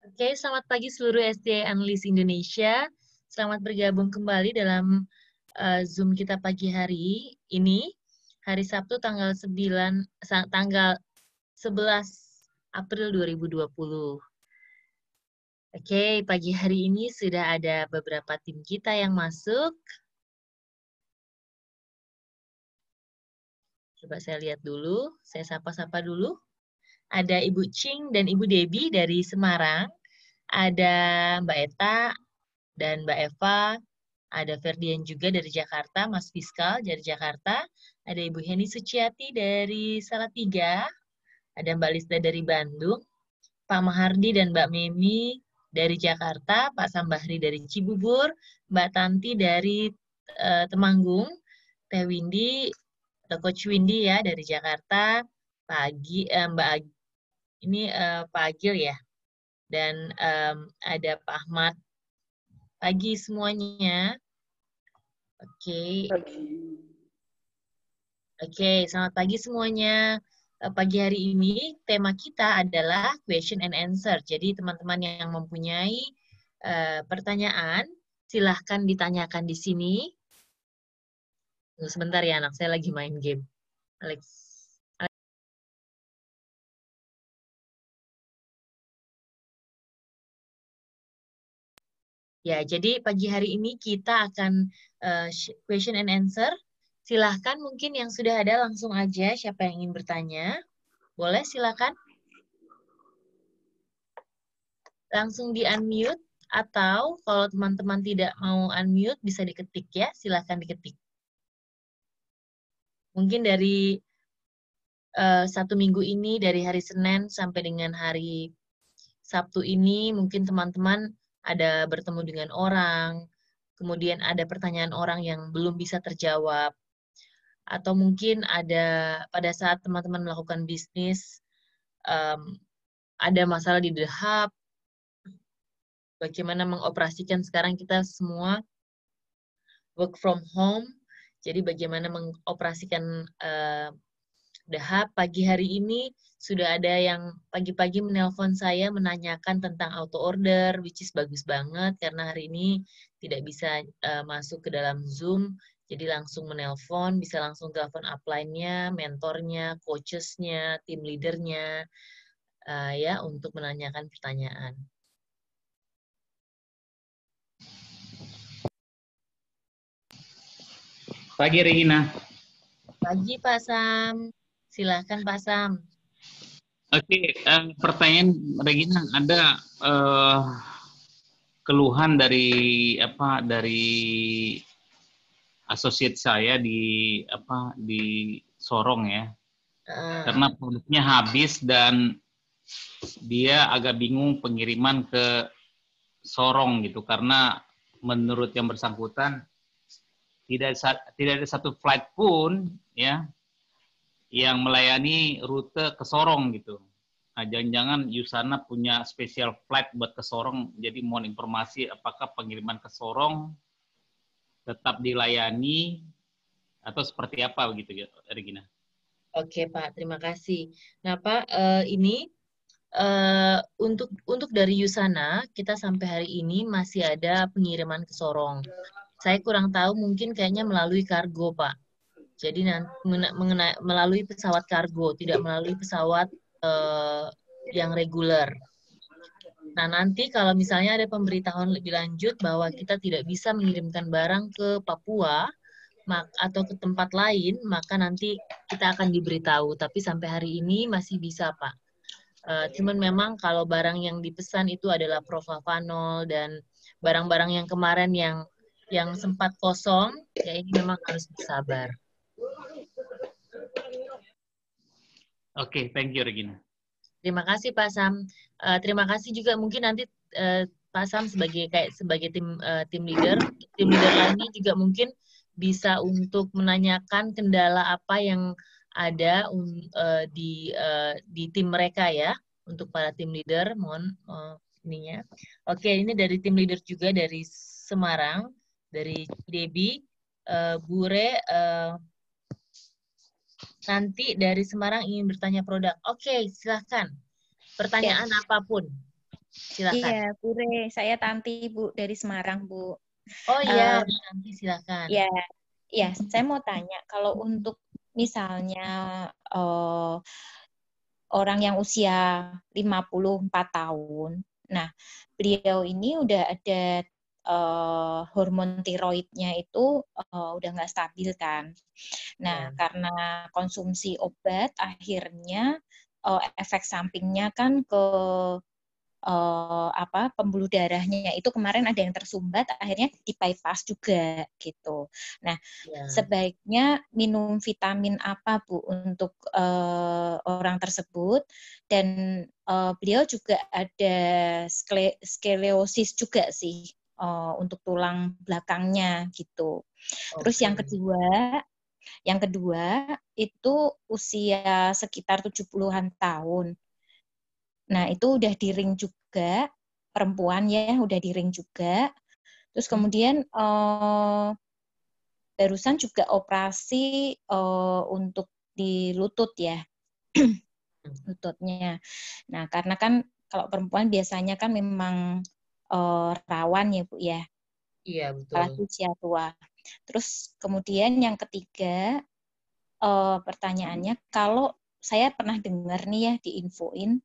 Oke, selamat pagi seluruh SDA Analis Indonesia. Selamat bergabung kembali dalam uh, Zoom kita pagi hari ini, hari Sabtu tanggal 9 tanggal 11 April 2020. Oke, pagi hari ini sudah ada beberapa tim kita yang masuk. Coba saya lihat dulu, saya sapa-sapa dulu ada Ibu Ching dan Ibu Debi dari Semarang, ada Mbak Eta dan Mbak Eva, ada Ferdian juga dari Jakarta, Mas Fiskal dari Jakarta, ada Ibu Heni Suciati dari Salatiga, ada Mbak Lista dari Bandung, Pak Mahardi dan Mbak Memi dari Jakarta, Pak Sambahri dari Cibubur, Mbak Tanti dari uh, Temanggung, Teh Windy, atau Coach Windy ya dari Jakarta, Pagi, uh, Mbak ini uh, Pak Agil ya. Dan um, ada Pak Ahmad. Pagi semuanya. Oke. Okay. Oke, okay, selamat pagi semuanya. Uh, pagi hari ini tema kita adalah question and answer. Jadi teman-teman yang mempunyai uh, pertanyaan, silahkan ditanyakan di sini. Tunggu sebentar ya anak saya lagi main game. Alex. Ya, jadi pagi hari ini kita akan uh, question and answer. Silahkan mungkin yang sudah ada langsung aja siapa yang ingin bertanya. Boleh silahkan. Langsung di unmute atau kalau teman-teman tidak mau unmute bisa diketik ya, silahkan diketik. Mungkin dari uh, satu minggu ini, dari hari Senin sampai dengan hari Sabtu ini, mungkin teman-teman ada bertemu dengan orang, kemudian ada pertanyaan orang yang belum bisa terjawab, atau mungkin ada pada saat teman-teman melakukan bisnis, um, ada masalah di The bagaimana mengoperasikan sekarang kita semua work from home, jadi bagaimana mengoperasikan uh, Dahap pagi hari ini sudah ada yang pagi-pagi menelpon saya menanyakan tentang auto order, which is bagus banget karena hari ini tidak bisa uh, masuk ke dalam Zoom, jadi langsung menelpon, bisa langsung telepon upline-nya, mentornya, coaches-nya, tim leader-nya, uh, ya untuk menanyakan pertanyaan. Pagi Regina. Pagi Pak Sam. Silahkan Pak Sam. Oke, uh, pertanyaan Regina, ada uh, keluhan dari apa dari asosiat saya di apa di Sorong ya, uh. karena produknya habis dan dia agak bingung pengiriman ke Sorong gitu karena menurut yang bersangkutan tidak tidak ada satu flight pun ya yang melayani rute ke Sorong gitu. Nah, jangan-jangan Yusana punya special flight buat ke Sorong. Jadi mohon informasi apakah pengiriman ke Sorong tetap dilayani atau seperti apa begitu, Regina? Oke Pak, terima kasih. Nah Pak, uh, ini uh, untuk untuk dari Yusana kita sampai hari ini masih ada pengiriman ke Sorong. Saya kurang tahu mungkin kayaknya melalui kargo Pak. Jadi mengenai melalui pesawat kargo, tidak melalui pesawat uh, yang reguler. Nah, nanti kalau misalnya ada pemberitahuan lebih lanjut bahwa kita tidak bisa mengirimkan barang ke Papua atau ke tempat lain, maka nanti kita akan diberitahu. Tapi sampai hari ini masih bisa, Pak. Uh, cuman memang kalau barang yang dipesan itu adalah profavanol dan barang-barang yang kemarin yang yang sempat kosong, ya ini memang harus bersabar. Oke, okay, thank you Regina. Terima kasih Pak Sam. Uh, terima kasih juga mungkin nanti uh, Pak Sam sebagai kayak sebagai tim uh, tim leader, tim leader lainnya juga mungkin bisa untuk menanyakan kendala apa yang ada uh, di uh, di tim mereka ya untuk para tim leader. Mohon uh, ininya. Oke, ini dari tim leader juga dari Semarang, dari Debi, uh, Bure, uh, Nanti dari Semarang ingin bertanya produk. Oke, silahkan. Pertanyaan ya. apa pun. Silakan. Iya, Bu Re. Saya Tanti, Bu, dari Semarang, Bu. Oh iya, uh, Tanti silakan. Iya, ya, saya mau tanya kalau untuk misalnya uh, orang yang usia 54 tahun, nah beliau ini udah ada uh, hormon tiroidnya itu uh, udah nggak stabil kan. Nah, yeah. karena konsumsi obat akhirnya uh, efek sampingnya kan ke uh, apa pembuluh darahnya itu kemarin ada yang tersumbat akhirnya di bypass juga gitu. Nah, yeah. sebaiknya minum vitamin apa Bu untuk uh, orang tersebut dan uh, beliau juga ada skle sklerosis juga sih uh, untuk tulang belakangnya gitu. Okay. Terus yang kedua, yang kedua itu usia sekitar 70-an tahun. Nah, itu udah di ring juga, perempuan ya, udah di ring juga. Terus hmm. kemudian uh, barusan juga operasi uh, untuk di lutut ya. Hmm. lututnya. Nah, karena kan kalau perempuan biasanya kan memang uh, rawan ya Bu ya. Iya, betul. Apalagi usia tua. Terus kemudian yang ketiga uh, pertanyaannya kalau saya pernah dengar nih ya diinfoin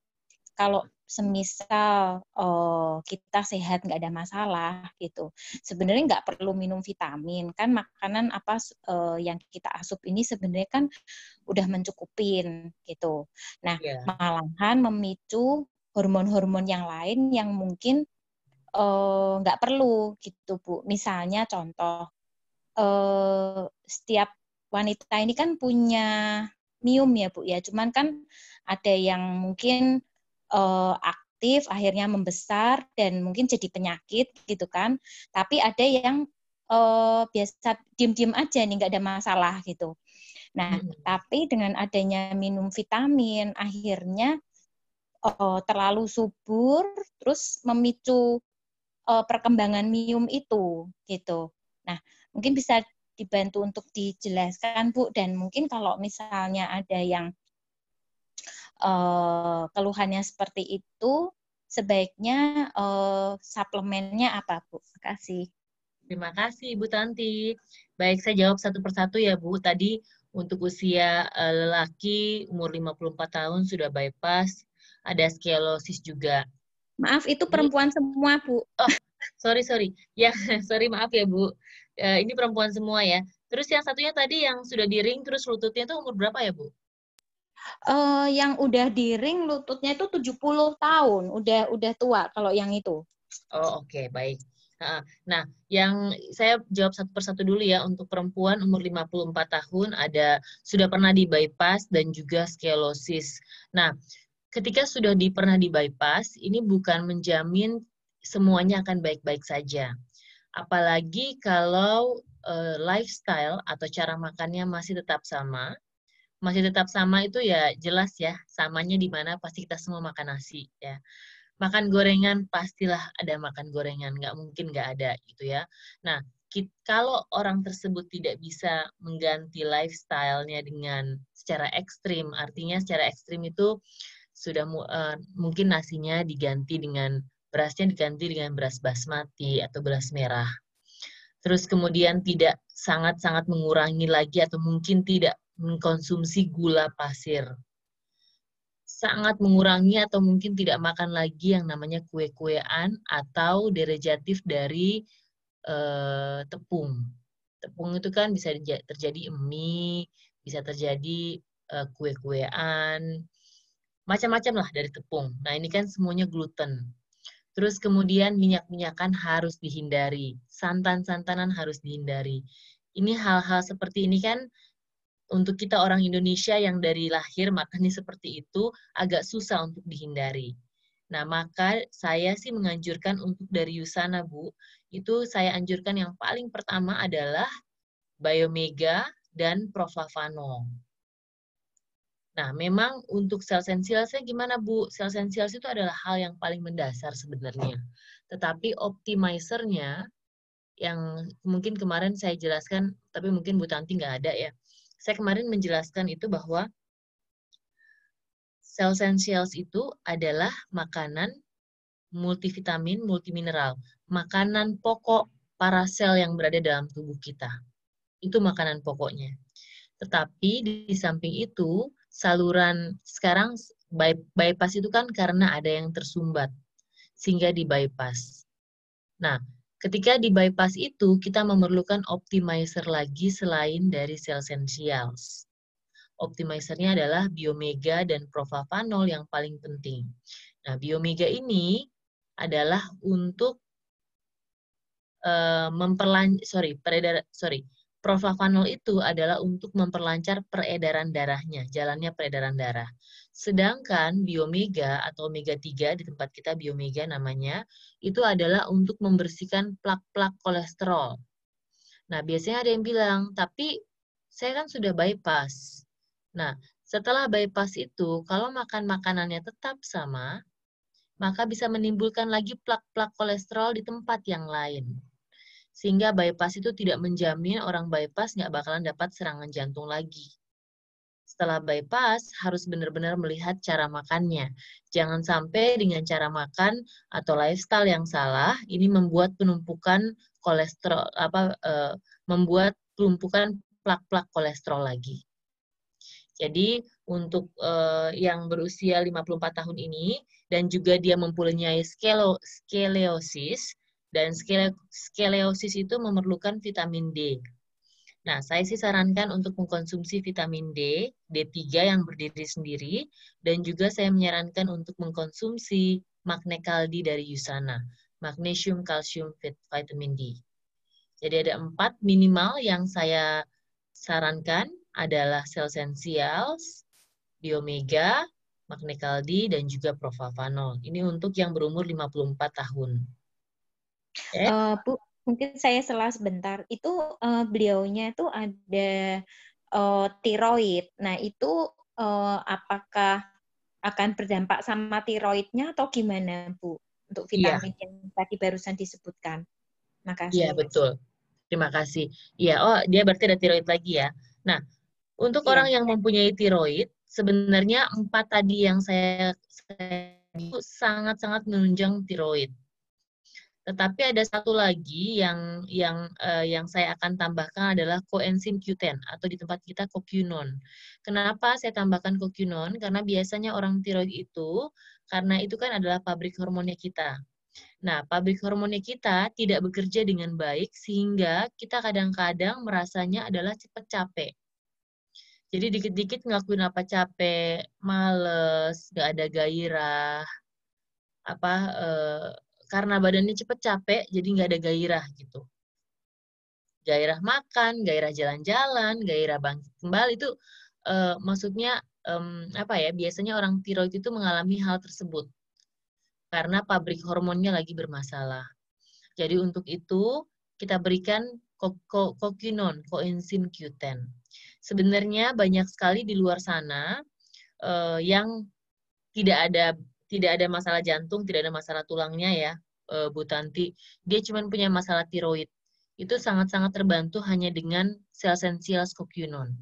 kalau semisal uh, kita sehat nggak ada masalah gitu sebenarnya nggak perlu minum vitamin kan makanan apa uh, yang kita asup ini sebenarnya kan udah mencukupin gitu nah yeah. malahan memicu hormon-hormon yang lain yang mungkin nggak uh, perlu gitu bu. Misalnya contoh uh, setiap wanita ini kan punya mium ya bu ya. Cuman kan ada yang mungkin uh, aktif akhirnya membesar dan mungkin jadi penyakit gitu kan. Tapi ada yang uh, biasa diem-diem aja nih nggak ada masalah gitu. Nah hmm. tapi dengan adanya minum vitamin akhirnya uh, terlalu subur terus memicu uh, perkembangan mium itu gitu nah mungkin bisa dibantu untuk dijelaskan Bu dan mungkin kalau misalnya ada yang uh, keluhannya seperti itu, sebaiknya uh, suplemennya apa, Bu? Terima kasih. Terima kasih, Bu Tanti. Baik, saya jawab satu persatu ya, Bu. Tadi untuk usia uh, lelaki umur 54 tahun sudah bypass, ada skelosis juga. Maaf, itu perempuan ini, semua, Bu. Oh, sorry, sorry. Ya, sorry, maaf ya, Bu. Uh, ini perempuan semua ya. Terus yang satunya tadi yang sudah di ring, terus lututnya itu umur berapa ya, Bu? uh, yang udah di ring lututnya itu 70 tahun, udah udah tua kalau yang itu. Oh, oke, okay, baik. Nah, yang saya jawab satu persatu dulu ya untuk perempuan umur 54 tahun ada sudah pernah di bypass dan juga skelosis. Nah, ketika sudah di pernah di bypass, ini bukan menjamin semuanya akan baik-baik saja. Apalagi kalau uh, lifestyle atau cara makannya masih tetap sama, masih tetap sama itu ya jelas ya samanya di mana pasti kita semua makan nasi ya. Makan gorengan pastilah ada makan gorengan nggak mungkin nggak ada gitu ya. Nah kalau orang tersebut tidak bisa mengganti lifestyle-nya dengan secara ekstrim artinya secara ekstrim itu sudah uh, mungkin nasinya diganti dengan berasnya diganti dengan beras basmati atau beras merah terus kemudian tidak sangat-sangat mengurangi lagi atau mungkin tidak mengkonsumsi gula pasir. Sangat mengurangi atau mungkin tidak makan lagi yang namanya kue-kuean atau derivatif dari uh, tepung. Tepung itu kan bisa terjadi mie, bisa terjadi uh, kue-kuean, macam-macam lah dari tepung. Nah ini kan semuanya gluten. Terus kemudian minyak-minyakan harus dihindari, santan-santanan harus dihindari. Ini hal-hal seperti ini kan untuk kita orang Indonesia yang dari lahir makannya seperti itu agak susah untuk dihindari. Nah, maka saya sih menganjurkan untuk dari Yusana, Bu, itu saya anjurkan yang paling pertama adalah Biomega dan Proflavano. Nah, memang untuk sel sensialsnya gimana, Bu? Sel sensials itu adalah hal yang paling mendasar sebenarnya. Tetapi optimizernya yang mungkin kemarin saya jelaskan, tapi mungkin Bu Tanti nggak ada ya saya kemarin menjelaskan itu bahwa cell essentials itu adalah makanan multivitamin, multimineral, makanan pokok para sel yang berada dalam tubuh kita. Itu makanan pokoknya. Tetapi di samping itu, saluran sekarang bypass itu kan karena ada yang tersumbat, sehingga di bypass. Nah, ketika di bypass itu, kita memerlukan optimizer lagi selain dari sel essentials. Optimizernya adalah biomega dan provavanol yang paling penting. Nah, biomega ini adalah untuk uh, memperlan sorry peredar sorry Provavanol itu adalah untuk memperlancar peredaran darahnya, jalannya peredaran darah. Sedangkan biomega atau omega 3 di tempat kita biomega namanya, itu adalah untuk membersihkan plak-plak kolesterol. Nah, biasanya ada yang bilang, tapi saya kan sudah bypass. Nah, setelah bypass itu, kalau makan makanannya tetap sama, maka bisa menimbulkan lagi plak-plak kolesterol di tempat yang lain. Sehingga bypass itu tidak menjamin orang bypass nggak bakalan dapat serangan jantung lagi. Setelah bypass, harus benar-benar melihat cara makannya. Jangan sampai dengan cara makan atau lifestyle yang salah, ini membuat penumpukan kolesterol, apa, e, membuat penumpukan plak-plak kolesterol lagi. Jadi untuk uh, yang berusia 54 tahun ini dan juga dia mempunyai skelo, scoliosis, dan scoliosis itu memerlukan vitamin D. Nah, saya sih sarankan untuk mengkonsumsi vitamin D, D3 yang berdiri sendiri, dan juga saya menyarankan untuk mengkonsumsi magne kaldi dari Yusana, magnesium, kalsium, vitamin D. Jadi ada empat minimal yang saya sarankan adalah sel essentials, biomega, magne kaldi, dan juga provavanol. Ini untuk yang berumur 54 tahun. Uh, Bu, mungkin saya salah sebentar. Itu uh, beliaunya itu ada uh, tiroid. Nah, itu uh, apakah akan berdampak sama tiroidnya atau gimana, Bu? Untuk iya. vitamin yeah. yang tadi barusan disebutkan. Makasih. Iya, betul. Terima kasih. Iya, oh dia berarti ada tiroid lagi ya. Nah, untuk yeah. orang yang mempunyai tiroid, sebenarnya empat tadi yang saya, saya sangat-sangat menunjang tiroid. Tetapi ada satu lagi yang yang uh, yang saya akan tambahkan adalah koenzim Q10 atau di tempat kita kokunon. Kenapa saya tambahkan kokunon? Karena biasanya orang tiroid itu karena itu kan adalah pabrik hormonnya kita. Nah, pabrik hormonnya kita tidak bekerja dengan baik sehingga kita kadang-kadang merasanya adalah cepat capek. Jadi dikit-dikit ngelakuin apa capek, males, gak ada gairah, apa uh, karena badannya cepet capek, jadi nggak ada gairah gitu. Gairah makan, gairah jalan-jalan, gairah bangkit kembali itu uh, maksudnya um, apa ya? Biasanya orang tiroid itu mengalami hal tersebut karena pabrik hormonnya lagi bermasalah. Jadi untuk itu kita berikan kokinon, koenzim Q10. Sebenarnya banyak sekali di luar sana uh, yang tidak ada tidak ada masalah jantung, tidak ada masalah tulangnya ya, uh, Bu Tanti. Dia cuma punya masalah tiroid. Itu sangat-sangat terbantu hanya dengan sel esensial skokunon.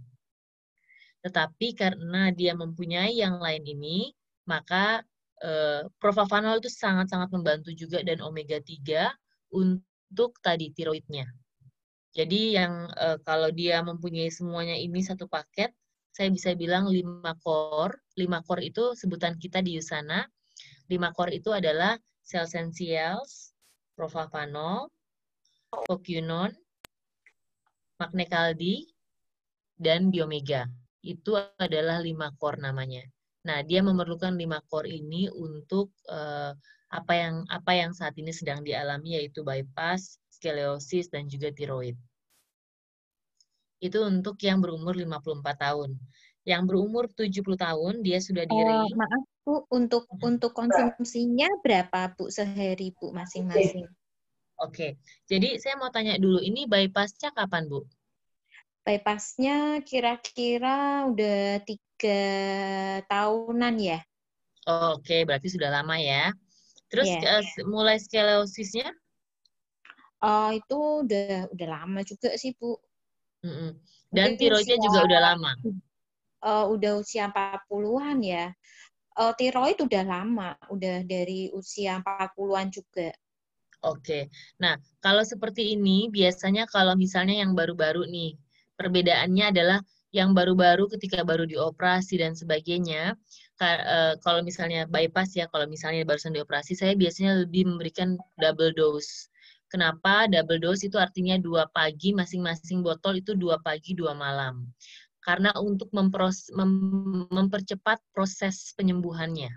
Tetapi karena dia mempunyai yang lain ini, maka uh, provavanol itu sangat-sangat membantu juga dan omega 3 untuk tadi tiroidnya. Jadi yang uh, kalau dia mempunyai semuanya ini satu paket, saya bisa bilang 5 core. 5 core itu sebutan kita di Usana. 5 core itu adalah sel essentials, provavanol, kokunon, magne kaldi, dan biomega. Itu adalah 5 core namanya. Nah, dia memerlukan 5 core ini untuk uh, apa yang apa yang saat ini sedang dialami yaitu bypass, scoliosis dan juga tiroid itu untuk yang berumur 54 tahun. Yang berumur 70 tahun dia sudah di uh, maaf Bu, untuk hmm. untuk konsumsinya berapa Bu sehari Bu masing-masing? Oke. Okay. Jadi saya mau tanya dulu ini bypassnya kapan Bu? Bypassnya kira-kira udah tiga tahunan ya. Oh, Oke, okay. berarti sudah lama ya. Terus yeah. uh, mulai skoliosisnya? Uh, itu udah udah lama juga sih Bu. Mm-mm. Dan tiroidnya juga udah lama. Uh, udah usia 40-an ya. Uh, tiroid udah lama, udah dari usia 40-an juga. Oke. Nah, kalau seperti ini biasanya kalau misalnya yang baru-baru nih, perbedaannya adalah yang baru-baru ketika baru dioperasi dan sebagainya. Eh, kalau misalnya bypass ya, kalau misalnya barusan dioperasi, saya biasanya lebih memberikan double dose. Kenapa double dose itu artinya dua pagi masing-masing botol itu dua pagi dua malam. Karena untuk mempros, mem, mempercepat proses penyembuhannya.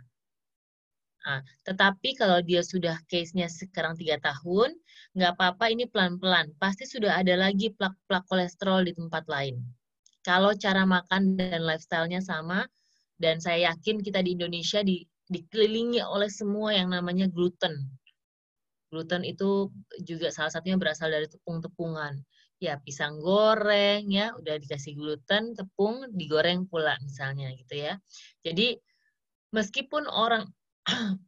Nah, tetapi kalau dia sudah case-nya sekarang tiga tahun, nggak apa-apa ini pelan-pelan. Pasti sudah ada lagi plak-plak kolesterol di tempat lain. Kalau cara makan dan lifestyle-nya sama, dan saya yakin kita di Indonesia di, dikelilingi oleh semua yang namanya gluten. Gluten itu juga salah satunya berasal dari tepung-tepungan. Ya, pisang goreng ya, udah dikasih gluten, tepung digoreng pula misalnya gitu ya. Jadi meskipun orang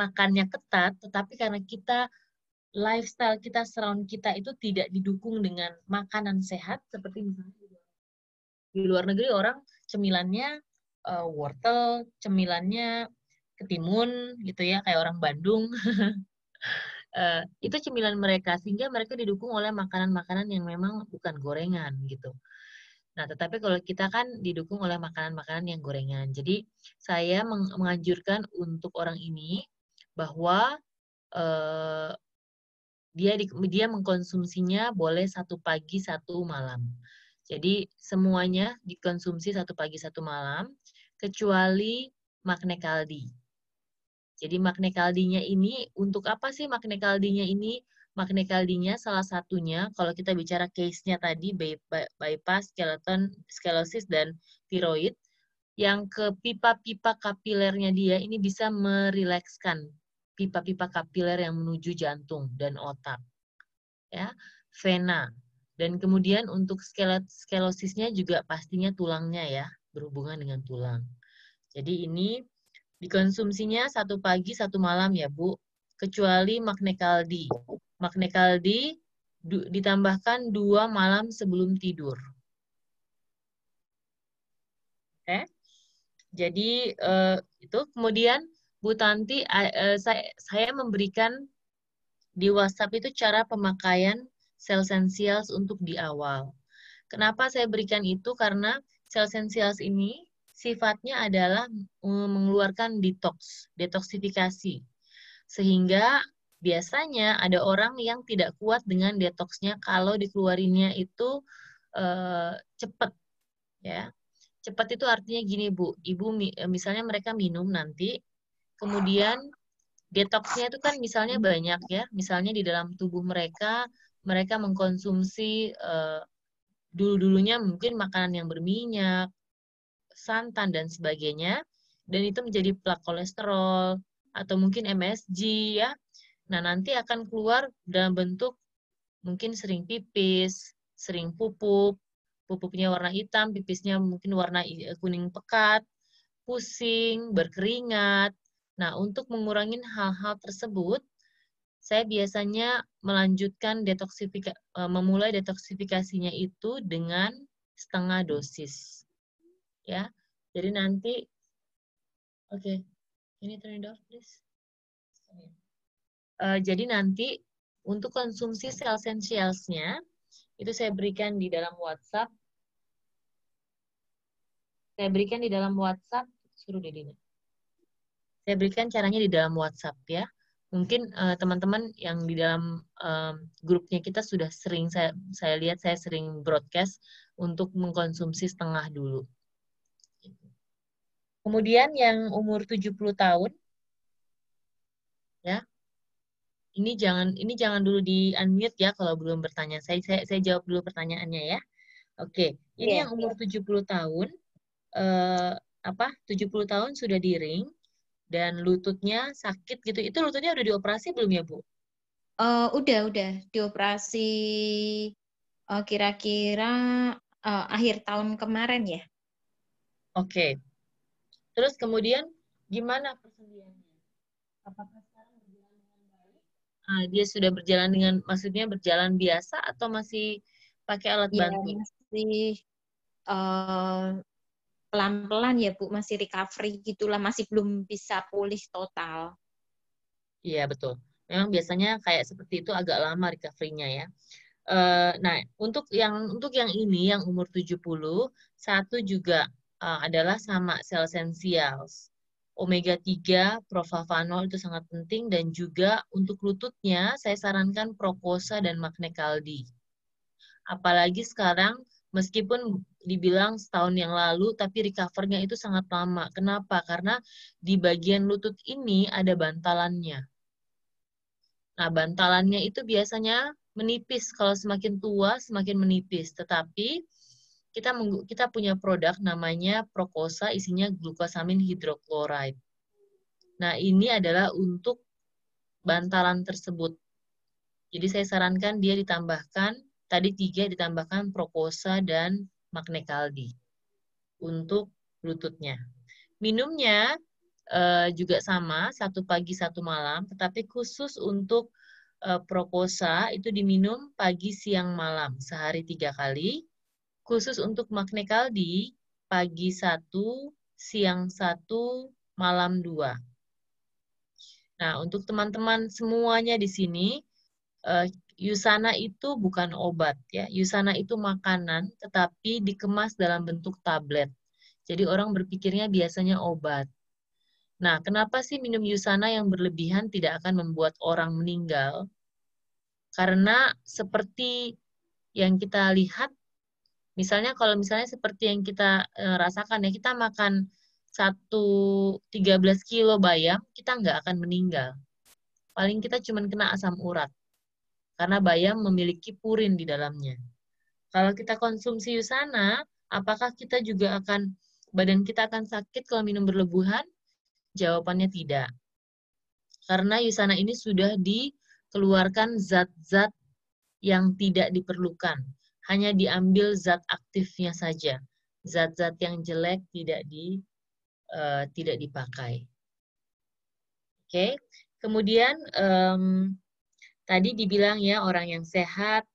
makannya ketat, tetapi karena kita lifestyle kita, surround kita itu tidak didukung dengan makanan sehat, seperti misalnya di luar negeri orang cemilannya uh, wortel, cemilannya ketimun gitu ya, kayak orang Bandung. uh, itu cemilan mereka sehingga mereka didukung oleh makanan-makanan yang memang bukan gorengan gitu. Nah, tetapi kalau kita kan didukung oleh makanan-makanan yang gorengan. Jadi, saya menganjurkan untuk orang ini bahwa eh, dia di, dia mengkonsumsinya boleh satu pagi satu malam. Jadi semuanya dikonsumsi satu pagi satu malam kecuali magne kaldi. Jadi magne kaldinya ini untuk apa sih magne kaldinya ini? Magne kaldinya salah satunya kalau kita bicara case-nya tadi bypass, skeleton, skelosis dan tiroid yang ke pipa-pipa kapilernya dia ini bisa merilekskan pipa-pipa kapiler yang menuju jantung dan otak. Ya, vena. Dan kemudian untuk skelet skelosisnya juga pastinya tulangnya ya, berhubungan dengan tulang. Jadi ini dikonsumsinya satu pagi satu malam ya Bu, kecuali magne kaldi. Magne kaldi ditambahkan dua malam sebelum tidur. Oke, jadi uh, itu kemudian Bu Tanti, uh, saya, saya memberikan di WhatsApp itu cara pemakaian sel essentials untuk di awal. Kenapa saya berikan itu? Karena sel essentials ini sifatnya adalah mengeluarkan detox, detoksifikasi. Sehingga biasanya ada orang yang tidak kuat dengan detoxnya kalau dikeluarinnya itu uh, cepat ya. Cepat itu artinya gini bu. Ibu eh, misalnya mereka minum nanti kemudian detoxnya itu kan misalnya banyak ya. Misalnya di dalam tubuh mereka mereka mengkonsumsi uh, dulu dulunya mungkin makanan yang berminyak santan dan sebagainya dan itu menjadi plak kolesterol atau mungkin MSG ya Nah, nanti akan keluar dalam bentuk mungkin sering pipis, sering pupuk, pupuknya warna hitam, pipisnya mungkin warna kuning pekat, pusing, berkeringat. Nah, untuk mengurangi hal-hal tersebut, saya biasanya melanjutkan detoksifika, e, memulai detoksifikasinya itu dengan setengah dosis. Ya, jadi nanti, oke, okay. ini turn it off, please. Uh, jadi nanti untuk konsumsi sel essentials-nya itu saya berikan di dalam WhatsApp. Saya berikan di dalam WhatsApp, suruh Dedina. Saya berikan caranya di dalam WhatsApp ya. Mungkin eh, teman-teman uh, yang di dalam um, grupnya kita sudah sering saya saya lihat saya sering broadcast untuk mengkonsumsi setengah dulu. Kemudian yang umur 70 tahun ya, ini jangan ini jangan dulu di unmute ya kalau belum bertanya. Saya saya, saya jawab dulu pertanyaannya ya. Oke, ini yeah. yang umur 70 tahun eh, apa? 70 tahun sudah di ring dan lututnya sakit gitu. Itu lututnya udah dioperasi belum ya, Bu? Uh, udah, udah dioperasi uh, kira-kira uh, akhir tahun kemarin ya. Oke. Terus kemudian gimana persediaannya? Apakah uh, dia sudah berjalan dengan maksudnya berjalan biasa atau masih pakai alat ya, bantu? Masih uh, pelan-pelan ya Bu, masih recovery gitulah, masih belum bisa pulih total. Iya, betul. Memang biasanya kayak seperti itu agak lama recovery-nya ya. Uh, nah, untuk yang untuk yang ini yang umur 70, satu juga uh, adalah sama sel essentials. Omega 3, profavanol itu sangat penting dan juga untuk lututnya saya sarankan Proposa dan Magne Kaldi. Apalagi sekarang meskipun dibilang setahun yang lalu tapi recovernya itu sangat lama. Kenapa? Karena di bagian lutut ini ada bantalannya. Nah, bantalannya itu biasanya menipis. Kalau semakin tua, semakin menipis. Tetapi kita kita punya produk namanya Prokosa, isinya glukosamin hidrokloride. Nah, ini adalah untuk bantalan tersebut. Jadi saya sarankan dia ditambahkan, tadi tiga ditambahkan Prokosa dan Magnekaldi untuk lututnya. Minumnya uh, juga sama, satu pagi satu malam, tetapi khusus untuk uh, Proposa itu diminum pagi, siang, malam, sehari tiga kali. Khusus untuk Magne Kaldi, pagi satu, siang satu, malam dua. Nah, untuk teman-teman semuanya di sini, uh, Yusana itu bukan obat ya. Yusana itu makanan, tetapi dikemas dalam bentuk tablet. Jadi orang berpikirnya biasanya obat. Nah, kenapa sih minum Yusana yang berlebihan tidak akan membuat orang meninggal? Karena seperti yang kita lihat, misalnya kalau misalnya seperti yang kita e, rasakan ya, kita makan satu 13 kilo bayam, kita nggak akan meninggal. Paling kita cuma kena asam urat. Karena bayam memiliki purin di dalamnya. Kalau kita konsumsi Yusana, apakah kita juga akan, badan kita akan sakit kalau minum berlebihan? Jawabannya tidak. Karena Yusana ini sudah dikeluarkan zat-zat yang tidak diperlukan. Hanya diambil zat aktifnya saja. Zat-zat yang jelek tidak di uh, tidak dipakai. Oke. Okay. Kemudian um, tadi dibilang ya orang yang sehat.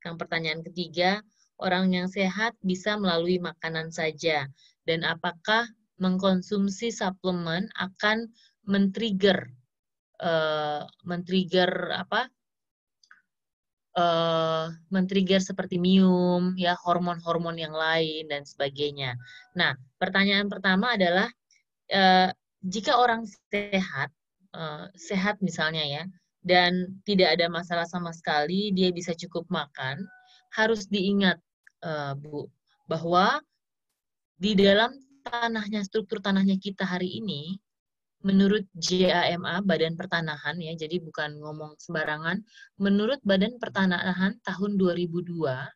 Yang pertanyaan ketiga, orang yang sehat bisa melalui makanan saja. Dan apakah mengkonsumsi suplemen akan men-trigger uh, men-trigger apa? Uh, men-trigger seperti mium, ya hormon-hormon yang lain dan sebagainya. Nah, pertanyaan pertama adalah uh, jika orang sehat, uh, sehat misalnya ya, dan tidak ada masalah sama sekali, dia bisa cukup makan, harus diingat, uh, Bu, bahwa di dalam tanahnya, struktur tanahnya kita hari ini, menurut JAMA, Badan Pertanahan ya, jadi bukan ngomong sembarangan, menurut Badan Pertanahan tahun 2002,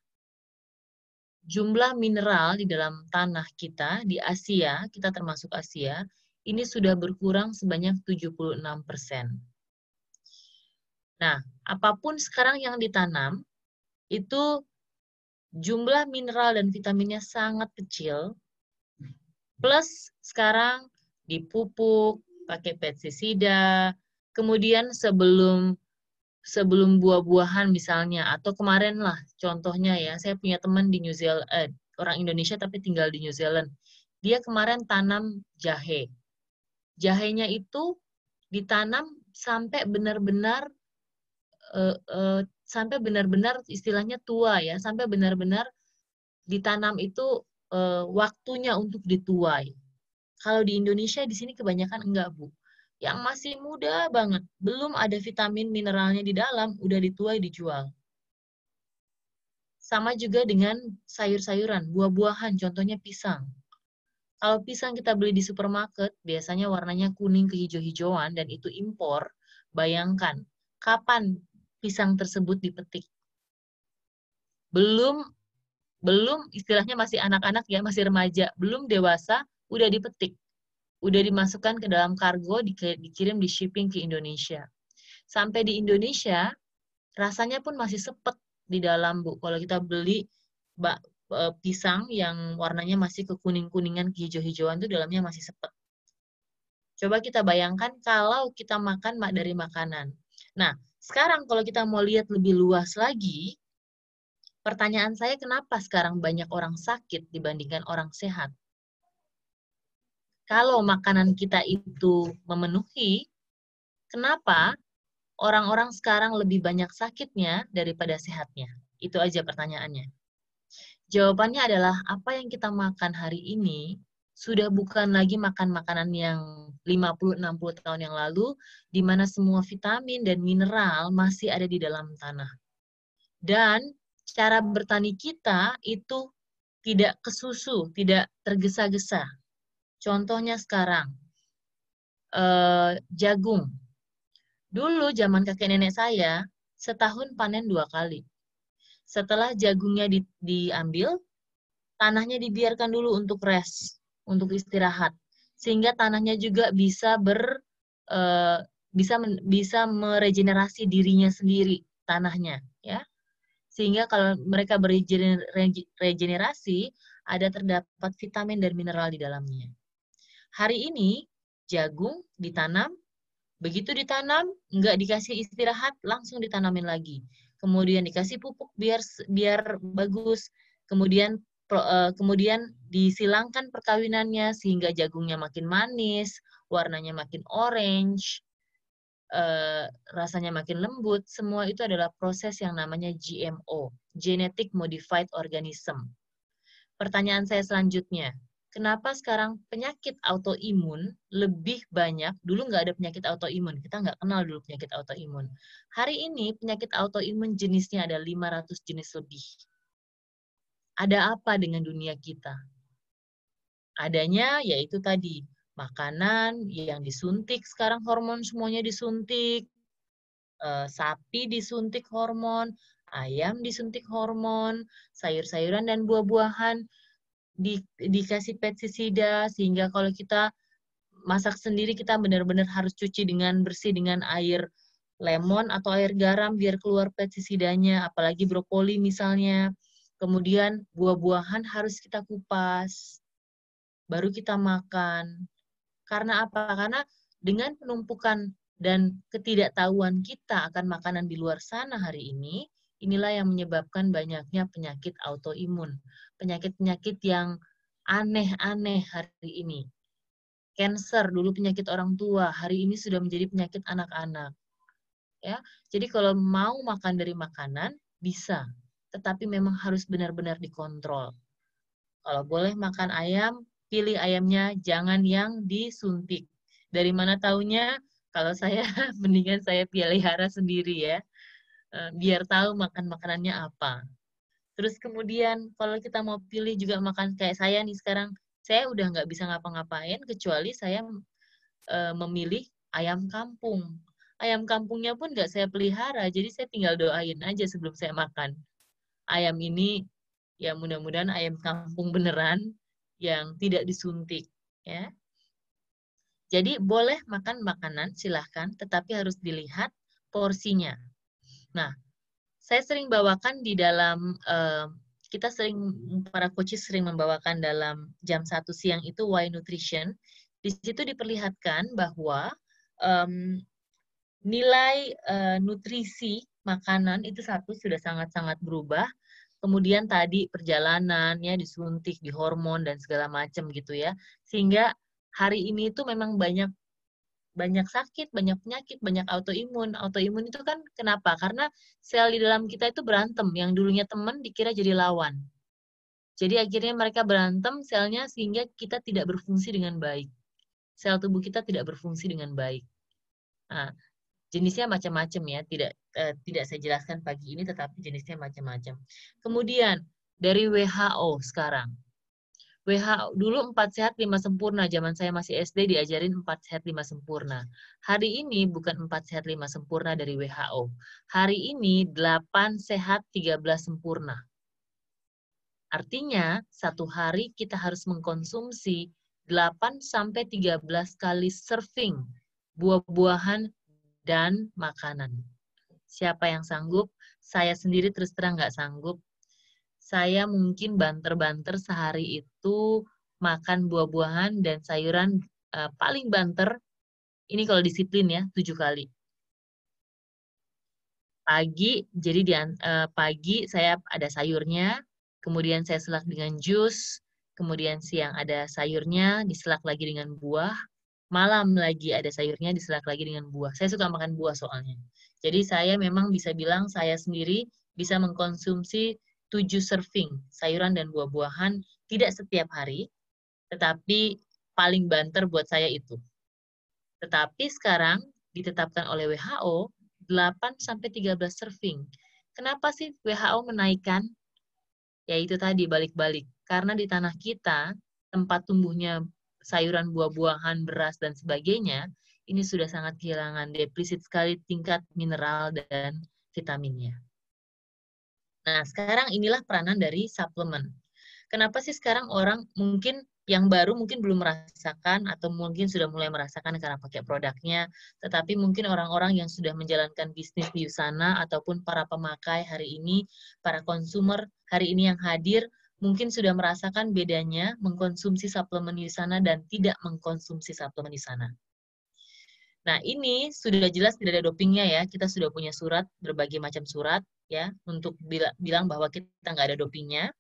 jumlah mineral di dalam tanah kita di Asia, kita termasuk Asia, ini sudah berkurang sebanyak 76 persen. Nah, apa pun sekarang yang ditanam, itu jumlah mineral dan vitaminnya sangat kecil, Plus sekarang dipupuk pakai pestisida. Kemudian sebelum sebelum buah-buahan misalnya atau kemarin lah contohnya ya saya punya teman di New Zealand eh, orang Indonesia tapi tinggal di New Zealand dia kemarin tanam jahe jahenya itu ditanam sampai benar-benar uh, uh, sampai benar-benar istilahnya tua ya sampai benar-benar ditanam itu waktunya untuk dituai. Kalau di Indonesia di sini kebanyakan enggak, Bu. Yang masih muda banget, belum ada vitamin mineralnya di dalam, udah dituai dijual. Sama juga dengan sayur-sayuran, buah-buahan, contohnya pisang. Kalau pisang kita beli di supermarket, biasanya warnanya kuning kehijau-hijauan dan itu impor. Bayangkan, kapan pisang tersebut dipetik? Belum belum istilahnya masih anak-anak ya, masih remaja, belum dewasa, udah dipetik. Udah dimasukkan ke dalam kargo, dikirim di shipping ke Indonesia. Sampai di Indonesia, rasanya pun masih sepet di dalam, Bu. Kalau kita beli bak, e, pisang yang warnanya masih ke kuning-kuningan, ke hijau-hijauan itu dalamnya masih sepet. Coba kita bayangkan kalau kita makan dari makanan. Nah, sekarang kalau kita mau lihat lebih luas lagi, Pertanyaan saya kenapa sekarang banyak orang sakit dibandingkan orang sehat? Kalau makanan kita itu memenuhi, kenapa orang-orang sekarang lebih banyak sakitnya daripada sehatnya? Itu aja pertanyaannya. Jawabannya adalah apa yang kita makan hari ini sudah bukan lagi makan makanan yang 50-60 tahun yang lalu, di mana semua vitamin dan mineral masih ada di dalam tanah. Dan cara bertani kita itu tidak kesusu, tidak tergesa-gesa. Contohnya sekarang, eh, jagung. Dulu zaman kakek nenek saya, setahun panen dua kali. Setelah jagungnya di, diambil, tanahnya dibiarkan dulu untuk rest untuk istirahat sehingga tanahnya juga bisa ber uh, bisa men, bisa meregenerasi dirinya sendiri tanahnya ya sehingga kalau mereka beregenerasi ada terdapat vitamin dan mineral di dalamnya hari ini jagung ditanam begitu ditanam nggak dikasih istirahat langsung ditanamin lagi kemudian dikasih pupuk biar biar bagus kemudian Eh, kemudian disilangkan perkawinannya sehingga jagungnya makin manis, warnanya makin orange, eh, rasanya makin lembut. Semua itu adalah proses yang namanya GMO, Genetic Modified Organism. Pertanyaan saya selanjutnya, kenapa sekarang penyakit autoimun lebih banyak? Dulu nggak ada penyakit autoimun, kita nggak kenal dulu penyakit autoimun. Hari ini penyakit autoimun jenisnya ada 500 jenis lebih ada apa dengan dunia kita? Adanya yaitu tadi makanan yang disuntik sekarang hormon semuanya disuntik, eh, sapi disuntik hormon, ayam disuntik hormon, sayur-sayuran dan buah-buahan di, dikasih pestisida sehingga kalau kita masak sendiri kita benar-benar harus cuci dengan bersih dengan air lemon atau air garam biar keluar pestisidanya, apalagi brokoli misalnya. Kemudian buah-buahan harus kita kupas, baru kita makan. Karena apa? Karena dengan penumpukan dan ketidaktahuan kita akan makanan di luar sana hari ini, inilah yang menyebabkan banyaknya penyakit autoimun. Penyakit-penyakit yang aneh-aneh hari ini. Cancer dulu penyakit orang tua, hari ini sudah menjadi penyakit anak-anak. Ya, jadi kalau mau makan dari makanan bisa, tetapi memang harus benar-benar dikontrol. Kalau boleh makan ayam, pilih ayamnya jangan yang disuntik. Dari mana taunya? Kalau saya mendingan saya pelihara sendiri ya, biar tahu makan makanannya apa. Terus kemudian kalau kita mau pilih juga makan kayak saya nih sekarang, saya udah nggak bisa ngapa-ngapain kecuali saya e, memilih ayam kampung. Ayam kampungnya pun nggak saya pelihara, jadi saya tinggal doain aja sebelum saya makan ayam ini ya mudah-mudahan ayam kampung beneran yang tidak disuntik ya. Jadi boleh makan makanan silahkan, tetapi harus dilihat porsinya. Nah, saya sering bawakan di dalam uh, kita sering para coaches sering membawakan dalam jam satu siang itu why nutrition. Di situ diperlihatkan bahwa um, nilai uh, nutrisi makanan itu satu sudah sangat-sangat berubah kemudian tadi perjalanannya disuntik di hormon dan segala macam gitu ya sehingga hari ini itu memang banyak banyak sakit, banyak penyakit, banyak autoimun. Autoimun itu kan kenapa? Karena sel di dalam kita itu berantem. Yang dulunya teman dikira jadi lawan. Jadi akhirnya mereka berantem selnya sehingga kita tidak berfungsi dengan baik. Sel tubuh kita tidak berfungsi dengan baik. Nah, jenisnya macam-macam ya tidak eh, tidak saya jelaskan pagi ini tetapi jenisnya macam-macam kemudian dari WHO sekarang WHO dulu empat sehat lima sempurna zaman saya masih SD diajarin empat sehat lima sempurna hari ini bukan empat sehat lima sempurna dari WHO hari ini delapan sehat tiga belas sempurna artinya satu hari kita harus mengkonsumsi 8 sampai 13 kali serving buah-buahan dan makanan. Siapa yang sanggup? Saya sendiri terus terang nggak sanggup. Saya mungkin banter-banter sehari itu makan buah-buahan dan sayuran uh, paling banter. Ini kalau disiplin ya, tujuh kali. Pagi, jadi di, uh, pagi saya ada sayurnya, kemudian saya selak dengan jus, kemudian siang ada sayurnya, diselak lagi dengan buah, malam lagi ada sayurnya, diselak lagi dengan buah. Saya suka makan buah soalnya. Jadi saya memang bisa bilang saya sendiri bisa mengkonsumsi 7 serving sayuran dan buah-buahan tidak setiap hari, tetapi paling banter buat saya itu. Tetapi sekarang ditetapkan oleh WHO 8 sampai 13 serving. Kenapa sih WHO menaikkan? Ya itu tadi balik-balik. Karena di tanah kita tempat tumbuhnya sayuran, buah-buahan, beras dan sebagainya, ini sudah sangat kehilangan defisit sekali tingkat mineral dan vitaminnya. Nah, sekarang inilah peranan dari suplemen. Kenapa sih sekarang orang mungkin yang baru mungkin belum merasakan atau mungkin sudah mulai merasakan karena pakai produknya, tetapi mungkin orang-orang yang sudah menjalankan bisnis di sana ataupun para pemakai hari ini, para konsumer hari ini yang hadir, mungkin sudah merasakan bedanya mengkonsumsi suplemen di sana dan tidak mengkonsumsi suplemen di sana. Nah, ini sudah jelas tidak ada dopingnya ya. Kita sudah punya surat, berbagai macam surat ya, untuk bilang bahwa kita nggak ada dopingnya.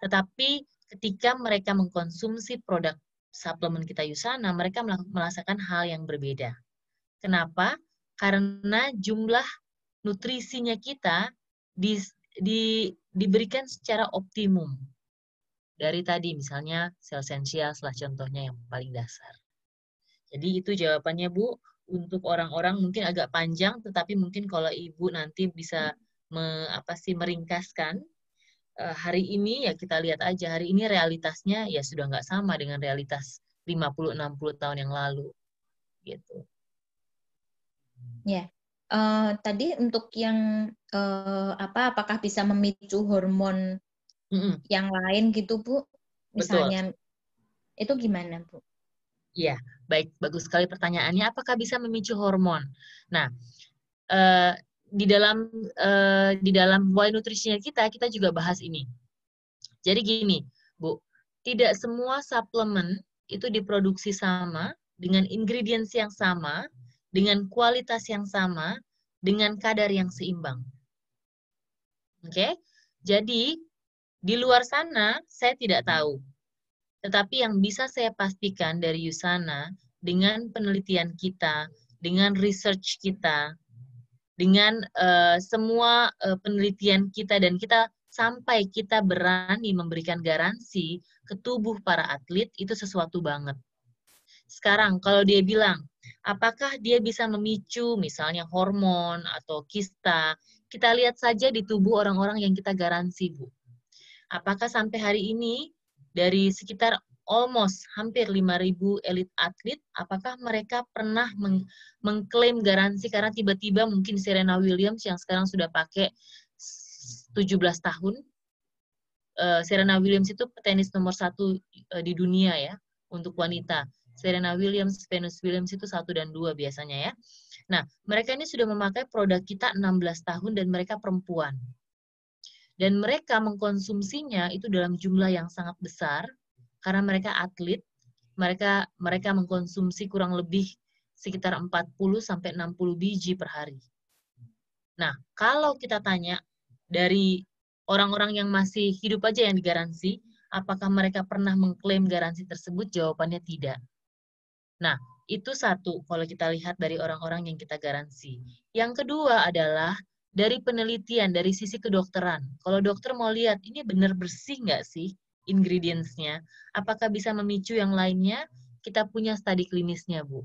Tetapi ketika mereka mengkonsumsi produk suplemen kita Yusana, mereka merasakan hal yang berbeda. Kenapa? Karena jumlah nutrisinya kita di, di, diberikan secara optimum. Dari tadi misalnya sel esensial salah contohnya yang paling dasar. Jadi itu jawabannya Bu. Untuk orang-orang mungkin agak panjang, tetapi mungkin kalau Ibu nanti bisa me, apa sih meringkaskan Eh, hari ini ya kita lihat aja hari ini realitasnya ya sudah nggak sama dengan realitas 50-60 tahun yang lalu gitu. Ya, uh, tadi untuk yang uh, apa apakah bisa memicu hormon mm -mm. yang lain gitu Bu? Misalnya Betul. itu gimana Bu? Iya, baik bagus sekali pertanyaannya apakah bisa memicu hormon. Nah, uh, di dalam uh, di dalam why nutrisinya kita kita juga bahas ini. Jadi gini, Bu, tidak semua suplemen itu diproduksi sama dengan ingredients yang sama, dengan kualitas yang sama, dengan kadar yang seimbang. Oke? Okay? Jadi di luar sana saya tidak tahu. Tetapi yang bisa saya pastikan dari Yusana dengan penelitian kita, dengan research kita, dengan uh, semua uh, penelitian kita dan kita sampai kita berani memberikan garansi ke tubuh para atlet itu sesuatu banget. Sekarang kalau dia bilang, apakah dia bisa memicu misalnya hormon atau kista, kita lihat saja di tubuh orang-orang yang kita garansi, Bu. Apakah sampai hari ini dari sekitar almost hampir 5.000 elit atlet, apakah mereka pernah meng mengklaim garansi karena tiba-tiba mungkin Serena Williams yang sekarang sudah pakai 17 tahun, uh, Serena Williams itu petenis nomor satu uh, di dunia ya untuk wanita. Serena Williams, Venus Williams itu satu dan dua biasanya ya. Nah, mereka ini sudah memakai produk kita 16 tahun dan mereka perempuan. Dan mereka mengkonsumsinya itu dalam jumlah yang sangat besar karena mereka atlet, mereka mereka mengkonsumsi kurang lebih sekitar 40 sampai 60 biji per hari. Nah, kalau kita tanya dari orang-orang yang masih hidup aja yang digaransi, apakah mereka pernah mengklaim garansi tersebut? Jawabannya tidak. Nah, itu satu kalau kita lihat dari orang-orang yang kita garansi. Yang kedua adalah dari penelitian, dari sisi kedokteran. Kalau dokter mau lihat, ini benar bersih nggak sih? ingredients-nya. Apakah bisa memicu yang lainnya? Kita punya studi klinisnya, Bu.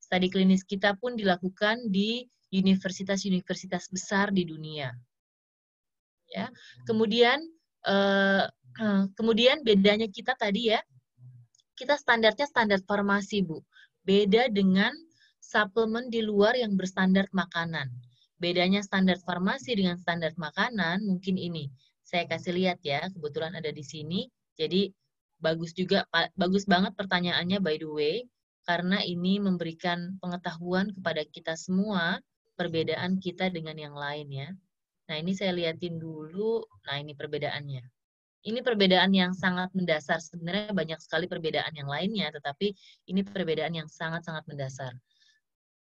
Studi klinis kita pun dilakukan di universitas-universitas besar di dunia. Ya. Kemudian eh, kemudian bedanya kita tadi ya, kita standarnya standar farmasi, Bu. Beda dengan suplemen di luar yang berstandar makanan. Bedanya standar farmasi dengan standar makanan mungkin ini saya kasih lihat ya, kebetulan ada di sini. Jadi bagus juga, bagus banget pertanyaannya by the way, karena ini memberikan pengetahuan kepada kita semua perbedaan kita dengan yang lain ya. Nah ini saya liatin dulu, nah ini perbedaannya. Ini perbedaan yang sangat mendasar. Sebenarnya banyak sekali perbedaan yang lainnya, tetapi ini perbedaan yang sangat-sangat mendasar.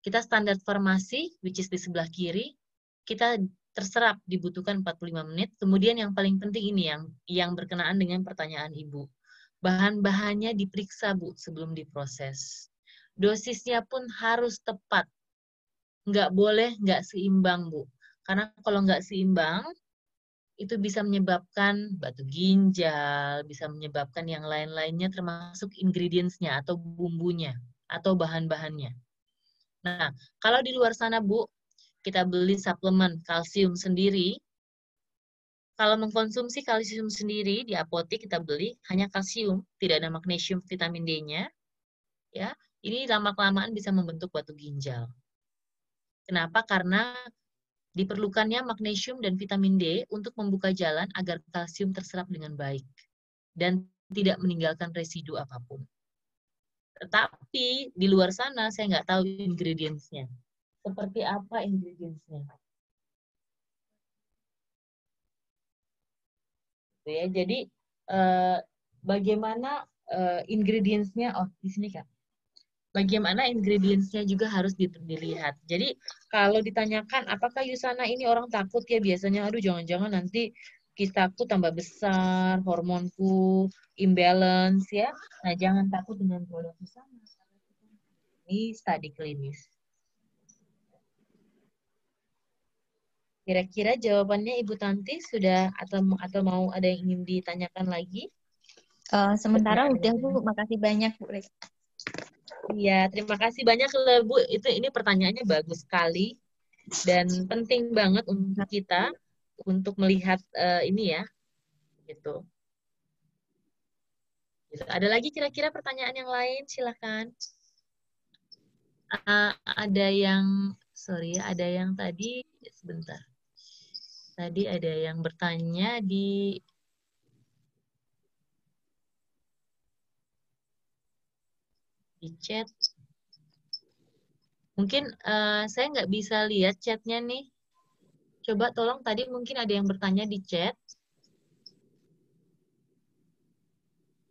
Kita standar farmasi, which is di sebelah kiri, kita terserap dibutuhkan 45 menit. Kemudian yang paling penting ini yang yang berkenaan dengan pertanyaan Ibu. bahan-bahannya diperiksa Bu sebelum diproses. Dosisnya pun harus tepat. Nggak boleh nggak seimbang Bu. Karena kalau nggak seimbang, itu bisa menyebabkan batu ginjal, bisa menyebabkan yang lain-lainnya termasuk ingredients-nya atau bumbunya atau bahan-bahannya. Nah, kalau di luar sana Bu, kita beli suplemen kalsium sendiri, kalau mengkonsumsi kalsium sendiri di apotek kita beli hanya kalsium, tidak ada magnesium, vitamin D-nya. Ya, ini lama kelamaan bisa membentuk batu ginjal. Kenapa? Karena Diperlukannya magnesium dan vitamin D untuk membuka jalan agar kalsium terserap dengan baik dan tidak meninggalkan residu apa pun. Tetapi di luar sana saya nggak tahu ingredients-nya. Seperti apa ingredients-nya? Ya, jadi eh, bagaimana eh, ingredients-nya? Oh, di sini kan bagaimana ingredients-nya juga harus dilihat. Jadi kalau ditanyakan apakah Yusana ini orang takut ya biasanya aduh jangan-jangan nanti kistaku tambah besar, hormonku imbalance ya. Nah, jangan takut dengan produk Yusana. Ini studi klinis. Kira-kira jawabannya Ibu Tanti sudah atau atau mau ada yang ingin ditanyakan lagi? Uh, sementara udah Bu, makasih banyak Bu. Iya, terima kasih banyak Bu. Itu ini pertanyaannya bagus sekali dan penting banget untuk kita untuk melihat uh, ini ya. Gitu. gitu. Ada lagi kira-kira pertanyaan yang lain? Silakan. Uh, ada yang sorry, ada yang tadi sebentar. Tadi ada yang bertanya di di chat. Mungkin uh, saya nggak bisa lihat chatnya nih. Coba tolong tadi mungkin ada yang bertanya di chat.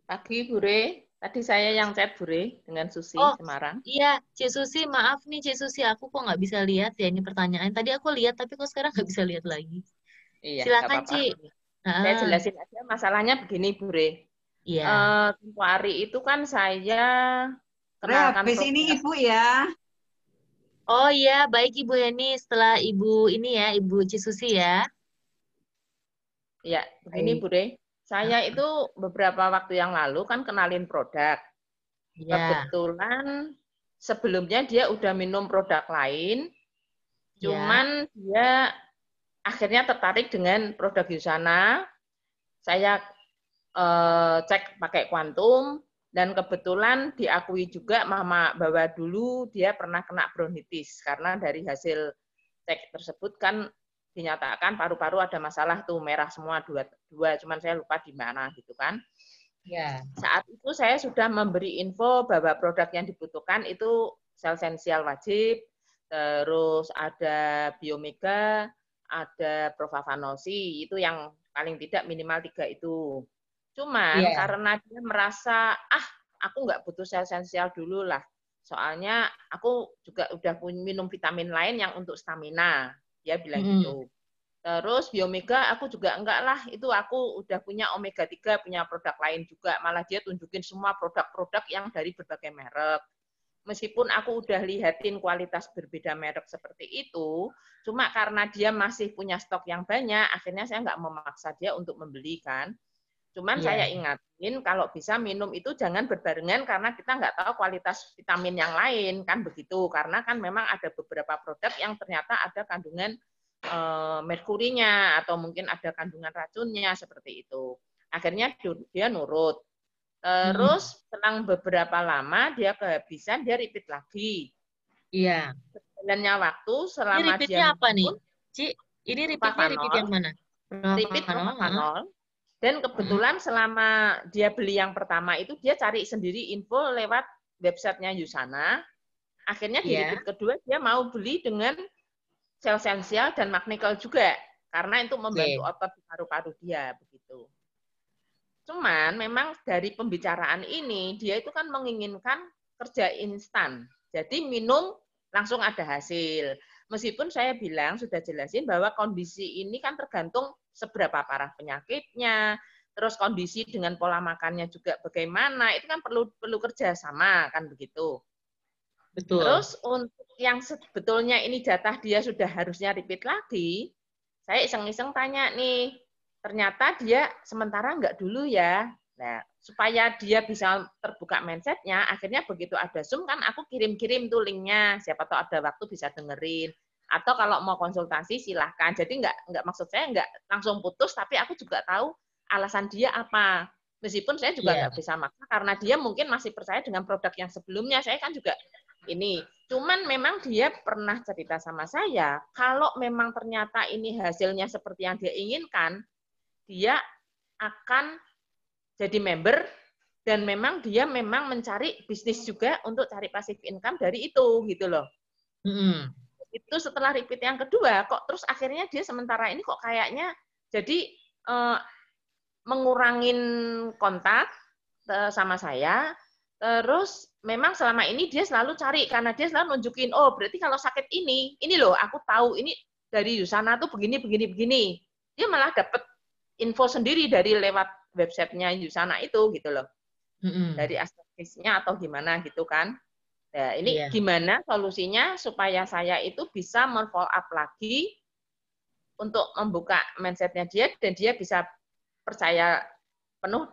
Pagi Bure, tadi saya yang chat Bure dengan Susi oh, Semarang. Iya, Cik Susi, maaf nih Cik Susi, aku kok nggak bisa lihat ya ini pertanyaan. Tadi aku lihat tapi kok sekarang nggak bisa lihat lagi. Iya, Silakan Cik. Saya jelasin aja masalahnya begini Bure. Iya. Uh, tempo hari itu kan saya kenalkan habis ini Ibu ya. Oh iya, baik Ibu Heni. Setelah Ibu ini ya, Ibu Cisusi ya. Ya, begini Bu De. Saya itu beberapa waktu yang lalu kan kenalin produk. Ya. Kebetulan sebelumnya dia udah minum produk lain, ya. cuman dia akhirnya tertarik dengan produk Yusana. Saya eh, cek pakai kuantum, dan kebetulan diakui juga mama bawa dulu dia pernah kena bronkitis. Karena dari hasil cek tersebut kan dinyatakan paru-paru ada masalah tuh merah semua dua dua cuman saya lupa di mana gitu kan. Ya. Saat itu saya sudah memberi info bahwa produk yang dibutuhkan itu sel sensial wajib terus ada biomega ada profavanosi itu yang paling tidak minimal tiga itu Cuman yeah. karena dia merasa ah aku nggak butuh sel esensial dulu lah. Soalnya aku juga udah minum vitamin lain yang untuk stamina. Dia bilang mm. gitu. Terus biomega aku juga enggak lah, itu aku udah punya omega 3, punya produk lain juga. Malah dia tunjukin semua produk-produk yang dari berbagai merek. Meskipun aku udah lihatin kualitas berbeda merek seperti itu, cuma karena dia masih punya stok yang banyak, akhirnya saya nggak memaksa dia untuk membelikan. Cuman yeah. saya ingatin kalau bisa minum itu jangan berbarengan karena kita nggak tahu kualitas vitamin yang lain kan begitu. Karena kan memang ada beberapa produk yang ternyata ada kandungan e, merkurinya atau mungkin ada kandungan racunnya seperti itu. Akhirnya dia nurut. Terus hmm. selang beberapa lama dia kehabisan dia repeat lagi. Iya. Berjalannya waktu selama ini repeatnya dia apa nih? Cik, ini repeatnya repeat yang mana? Repeat propanol. Dan kebetulan selama dia beli yang pertama itu dia cari sendiri info lewat websitenya Yusana. Akhirnya di yeah. kedua dia mau beli dengan sel sensial dan magnekel juga karena itu membantu okay. otot paru-paru dia begitu. Cuman memang dari pembicaraan ini dia itu kan menginginkan kerja instan. Jadi minum langsung ada hasil. Meskipun saya bilang sudah jelasin bahwa kondisi ini kan tergantung seberapa parah penyakitnya, terus kondisi dengan pola makannya juga bagaimana, itu kan perlu perlu kerja sama kan begitu. Betul. Terus untuk yang sebetulnya ini jatah dia sudah harusnya repeat lagi, saya iseng-iseng tanya nih, ternyata dia sementara enggak dulu ya. Nah, supaya dia bisa terbuka mindsetnya, akhirnya begitu ada Zoom kan aku kirim-kirim tuh linknya, siapa tahu ada waktu bisa dengerin. Atau kalau mau konsultasi silahkan. Jadi enggak, enggak maksud saya enggak langsung putus, tapi aku juga tahu alasan dia apa. Meskipun saya juga yeah. nggak bisa maksa karena dia mungkin masih percaya dengan produk yang sebelumnya. Saya kan juga ini. Cuman memang dia pernah cerita sama saya, kalau memang ternyata ini hasilnya seperti yang dia inginkan, dia akan jadi member dan memang dia memang mencari bisnis juga untuk cari passive income dari itu gitu loh. Mm. Itu setelah repeat yang kedua kok terus akhirnya dia sementara ini kok kayaknya jadi eh, mengurangin kontak eh, sama saya terus memang selama ini dia selalu cari karena dia selalu nunjukin oh berarti kalau sakit ini ini loh aku tahu ini dari Yusana tuh begini begini begini dia malah dapat info sendiri dari lewat websitenya Yusana itu gitu loh. Mm-hmm. Dari atau gimana gitu kan. Nah, ini yeah. gimana solusinya supaya saya itu bisa men-follow up lagi untuk membuka mindsetnya dia dan dia bisa percaya penuh.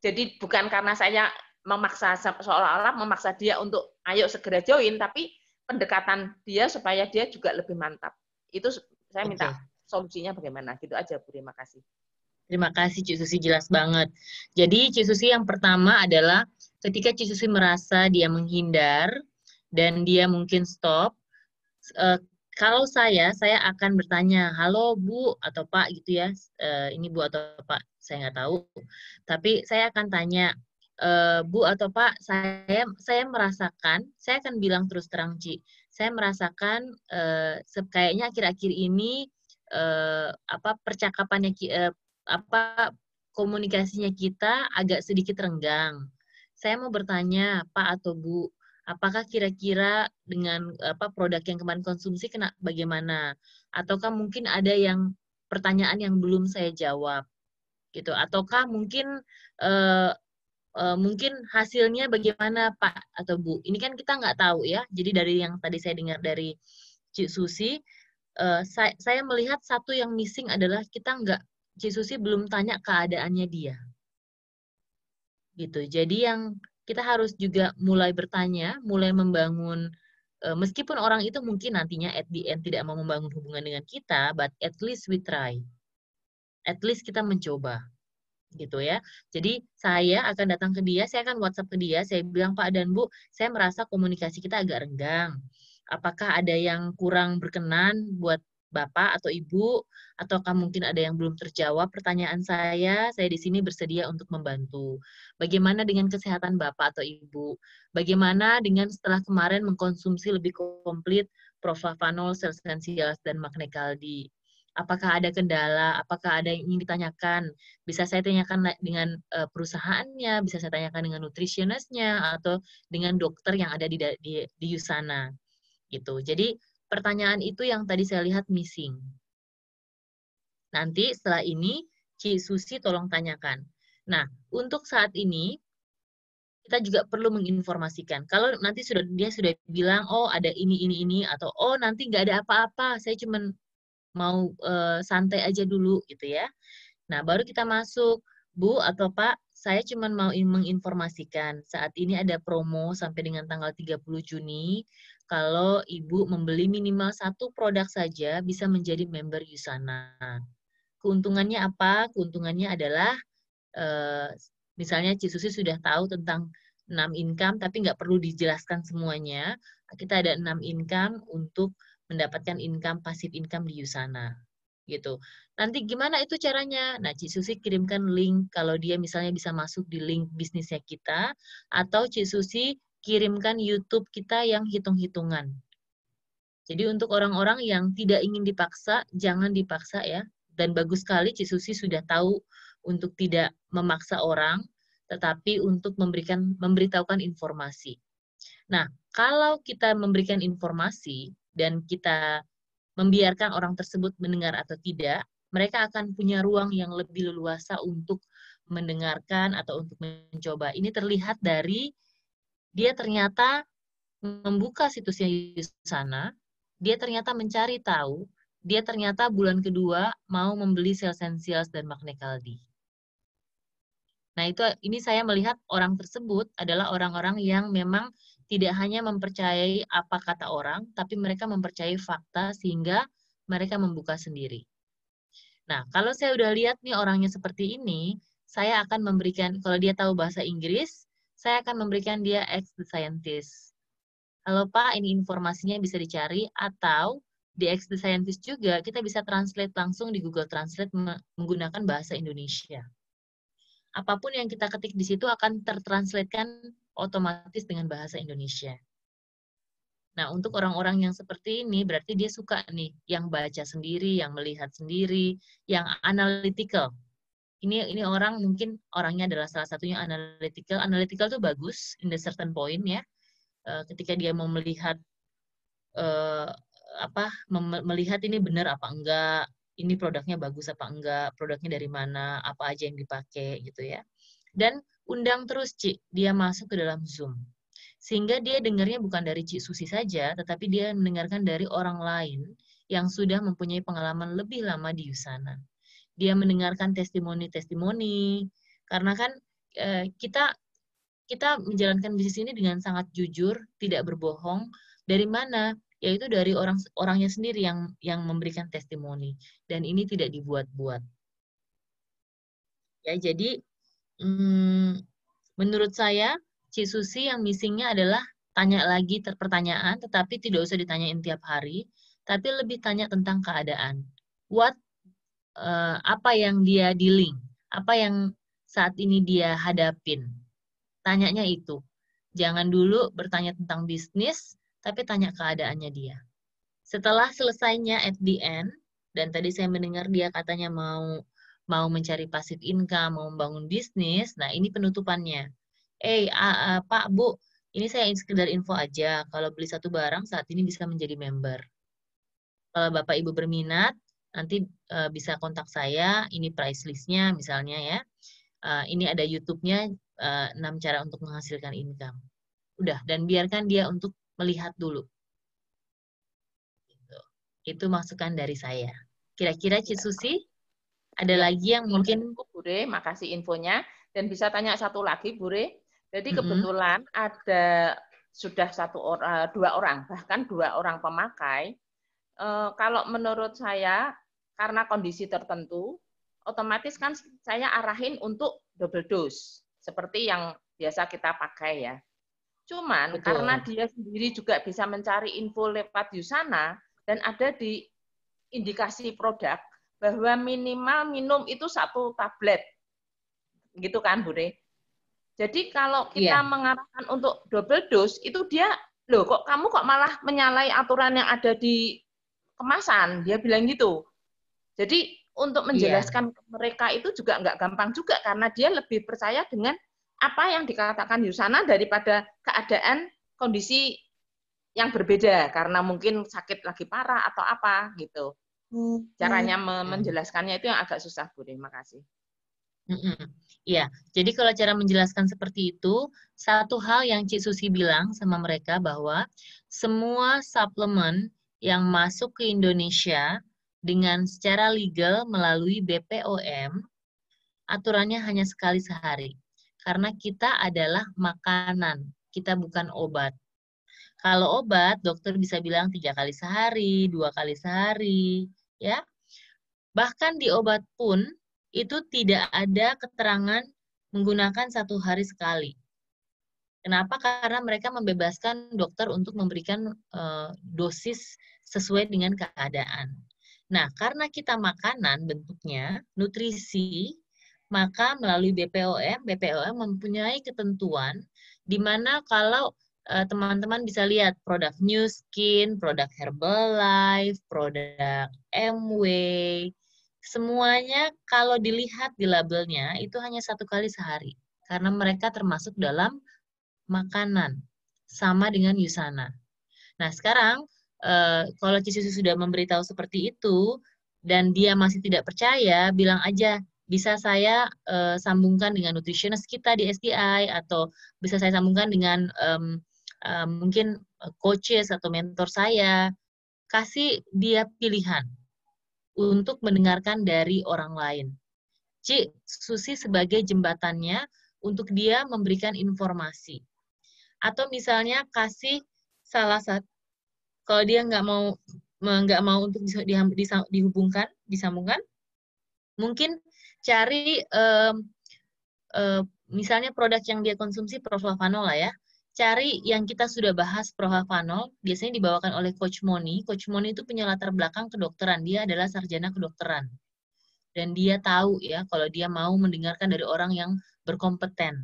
Jadi bukan karena saya memaksa seolah-olah memaksa dia untuk ayo segera join, tapi pendekatan dia supaya dia juga lebih mantap. Itu saya minta okay. solusinya bagaimana. Gitu aja Bu, terima kasih. Terima kasih Cik Susi jelas banget. Jadi Cik Susi yang pertama adalah ketika Cik Susi merasa dia menghindar dan dia mungkin stop, uh, kalau saya, saya akan bertanya, halo Bu atau Pak gitu ya, uh, ini Bu atau Pak, saya nggak tahu. Tapi saya akan tanya, uh, Bu atau Pak, saya saya merasakan, saya akan bilang terus terang Ci, saya merasakan uh, kayaknya akhir-akhir ini apa percakapannya apa komunikasinya kita agak sedikit renggang. Saya mau bertanya, Pak atau Bu, apakah kira-kira dengan apa produk yang kemarin konsumsi kena bagaimana? Ataukah mungkin ada yang pertanyaan yang belum saya jawab, gitu? Ataukah mungkin uh, uh, mungkin hasilnya bagaimana Pak atau Bu? Ini kan kita nggak tahu ya. Jadi dari yang tadi saya dengar dari Cik Susi, uh, saya, saya melihat satu yang missing adalah kita nggak Cisusi belum tanya keadaannya dia. Gitu. Jadi yang kita harus juga mulai bertanya, mulai membangun uh, meskipun orang itu mungkin nantinya at the end tidak mau membangun hubungan dengan kita, but at least we try. At least kita mencoba. Gitu ya. Jadi saya akan datang ke dia, saya akan WhatsApp ke dia, saya bilang Pak dan Bu, saya merasa komunikasi kita agak renggang. Apakah ada yang kurang berkenan buat Bapak atau Ibu, ataukah mungkin ada yang belum terjawab pertanyaan saya, saya di sini bersedia untuk membantu. Bagaimana dengan kesehatan Bapak atau Ibu? Bagaimana dengan setelah kemarin mengkonsumsi lebih komplit proflavanol, selsensial, dan magnekaldi? Apakah ada kendala? Apakah ada yang ingin ditanyakan? Bisa saya tanyakan dengan uh, perusahaannya, bisa saya tanyakan dengan nutritionistnya, atau dengan dokter yang ada di, di, di Yusana. Gitu. Jadi pertanyaan itu yang tadi saya lihat missing. Nanti setelah ini, Ci Susi tolong tanyakan. Nah, untuk saat ini, kita juga perlu menginformasikan. Kalau nanti sudah dia sudah bilang, oh ada ini, ini, ini, atau oh nanti nggak ada apa-apa, saya cuma mau uh, santai aja dulu, gitu ya. Nah, baru kita masuk, Bu atau Pak, saya cuma mau menginformasikan, saat ini ada promo sampai dengan tanggal 30 Juni, kalau ibu membeli minimal satu produk saja bisa menjadi member Yusana. Keuntungannya apa? Keuntungannya adalah eh, misalnya Cisusi sudah tahu tentang 6 income tapi nggak perlu dijelaskan semuanya. Kita ada 6 income untuk mendapatkan income pasif income di Yusana gitu. Nanti gimana itu caranya? Nah, Cik Susi kirimkan link kalau dia misalnya bisa masuk di link bisnisnya kita atau Cik Susi kirimkan YouTube kita yang hitung-hitungan. Jadi untuk orang-orang yang tidak ingin dipaksa, jangan dipaksa ya. Dan bagus sekali Cisusi sudah tahu untuk tidak memaksa orang, tetapi untuk memberikan memberitahukan informasi. Nah, kalau kita memberikan informasi dan kita membiarkan orang tersebut mendengar atau tidak, mereka akan punya ruang yang lebih leluasa untuk mendengarkan atau untuk mencoba. Ini terlihat dari dia ternyata membuka situsnya sana, dia ternyata mencari tahu, dia ternyata bulan kedua mau membeli Sales and Sales dan Magna Caldi. Nah, itu ini saya melihat orang tersebut adalah orang-orang yang memang tidak hanya mempercayai apa kata orang, tapi mereka mempercayai fakta sehingga mereka membuka sendiri. Nah, kalau saya udah lihat nih orangnya seperti ini, saya akan memberikan, kalau dia tahu bahasa Inggris, saya akan memberikan dia ex the scientist. Halo Pak, ini informasinya bisa dicari, atau di ex the scientist juga kita bisa translate langsung di Google Translate menggunakan bahasa Indonesia apa pun yang kita ketik di situ akan tertranslatekan otomatis dengan bahasa Indonesia. Nah, untuk orang-orang yang seperti ini, berarti dia suka nih, yang baca sendiri, yang melihat sendiri, yang analytical. Ini ini orang mungkin orangnya adalah salah satunya analytical. Analytical itu bagus in the certain point ya. Eh, ketika dia mau melihat uh, apa melihat ini benar apa enggak, ini produknya bagus apa enggak, produknya dari mana, apa aja yang dipakai gitu ya. Dan undang terus Cik, dia masuk ke dalam Zoom. Sehingga dia dengarnya bukan dari Cik Susi saja, tetapi dia mendengarkan dari orang lain yang sudah mempunyai pengalaman lebih lama di Yusana. Dia mendengarkan testimoni-testimoni, karena kan eh, kita kita menjalankan bisnis ini dengan sangat jujur, tidak berbohong. Dari mana? yaitu dari orang orangnya sendiri yang yang memberikan testimoni dan ini tidak dibuat-buat. Ya, jadi hmm, menurut saya Ci Susi yang missingnya adalah tanya lagi pertanyaan, tetapi tidak usah ditanyain tiap hari, tapi lebih tanya tentang keadaan. What uh, apa yang dia dealing, apa yang saat ini dia hadapin. Tanyanya itu. Jangan dulu bertanya tentang bisnis, tapi tanya keadaannya dia. Setelah selesainya at the end, dan tadi saya mendengar dia katanya mau mau mencari pasif income, mau membangun bisnis, nah ini penutupannya. Eh, hey, Pak, Bu, ini saya sekedar info aja, kalau beli satu barang saat ini bisa menjadi member. Kalau Bapak Ibu berminat, nanti uh, bisa kontak saya, ini price listnya misalnya ya. Uh, ini ada YouTube-nya, uh, 6 cara untuk menghasilkan income. Udah, dan biarkan dia untuk melihat dulu. Gitu. Itu masukan dari saya. Kira-kira Ci Susi, ada ya, lagi yang mungkin... Bure, makasih infonya. Dan bisa tanya satu lagi, Bure. Jadi kebetulan mm -hmm. ada sudah satu orang, dua orang, bahkan dua orang pemakai. E, kalau menurut saya, karena kondisi tertentu, otomatis kan saya arahin untuk double dose, seperti yang biasa kita pakai ya. Cuman Betul. karena dia sendiri juga bisa mencari info lewat Yusana dan ada di indikasi produk bahwa minimal minum itu satu tablet. Gitu kan, Bu Re? Jadi kalau kita yeah. mengarahkan untuk double dose itu dia loh kok kamu kok malah menyalahi aturan yang ada di kemasan, dia bilang gitu. Jadi untuk iya. menjelaskan yeah. mereka itu juga nggak gampang juga karena dia lebih percaya dengan apa yang dikatakan Yusana daripada keadaan kondisi yang berbeda karena mungkin sakit lagi parah atau apa gitu. Hmm. Caranya hmm. menjelaskannya itu yang agak susah, Bu. Terima kasih. Iya, jadi kalau cara menjelaskan seperti itu, satu hal yang Cik Susi bilang sama mereka bahwa semua suplemen yang masuk ke Indonesia dengan secara legal melalui BPOM, aturannya hanya sekali sehari karena kita adalah makanan, kita bukan obat. Kalau obat, dokter bisa bilang tiga kali sehari, dua kali sehari, ya. Bahkan di obat pun itu tidak ada keterangan menggunakan satu hari sekali. Kenapa? Karena mereka membebaskan dokter untuk memberikan uh, dosis sesuai dengan keadaan. Nah, karena kita makanan bentuknya, nutrisi maka melalui BPOM, BPOM mempunyai ketentuan di mana kalau eh, teman-teman bisa lihat produk New Skin, produk Herbalife, produk MW, semuanya kalau dilihat di labelnya itu hanya satu kali sehari karena mereka termasuk dalam makanan sama dengan Yusana. Nah sekarang uh, kalau Cisusu sudah memberitahu seperti itu dan dia masih tidak percaya, bilang aja bisa saya uh, sambungkan dengan nutritionist kita di SDI atau bisa saya sambungkan dengan um, uh, mungkin coaches atau mentor saya kasih dia pilihan untuk mendengarkan dari orang lain. Ci, Susi sebagai jembatannya untuk dia memberikan informasi. Atau misalnya kasih salah satu, kalau dia nggak mau nggak mau untuk dihubungkan, disambungkan, mungkin cari um, uh, misalnya produk yang dia konsumsi proflavanol lah ya. Cari yang kita sudah bahas proflavanol, biasanya dibawakan oleh Coach Moni. Coach Moni itu punya latar belakang kedokteran, dia adalah sarjana kedokteran. Dan dia tahu ya kalau dia mau mendengarkan dari orang yang berkompeten.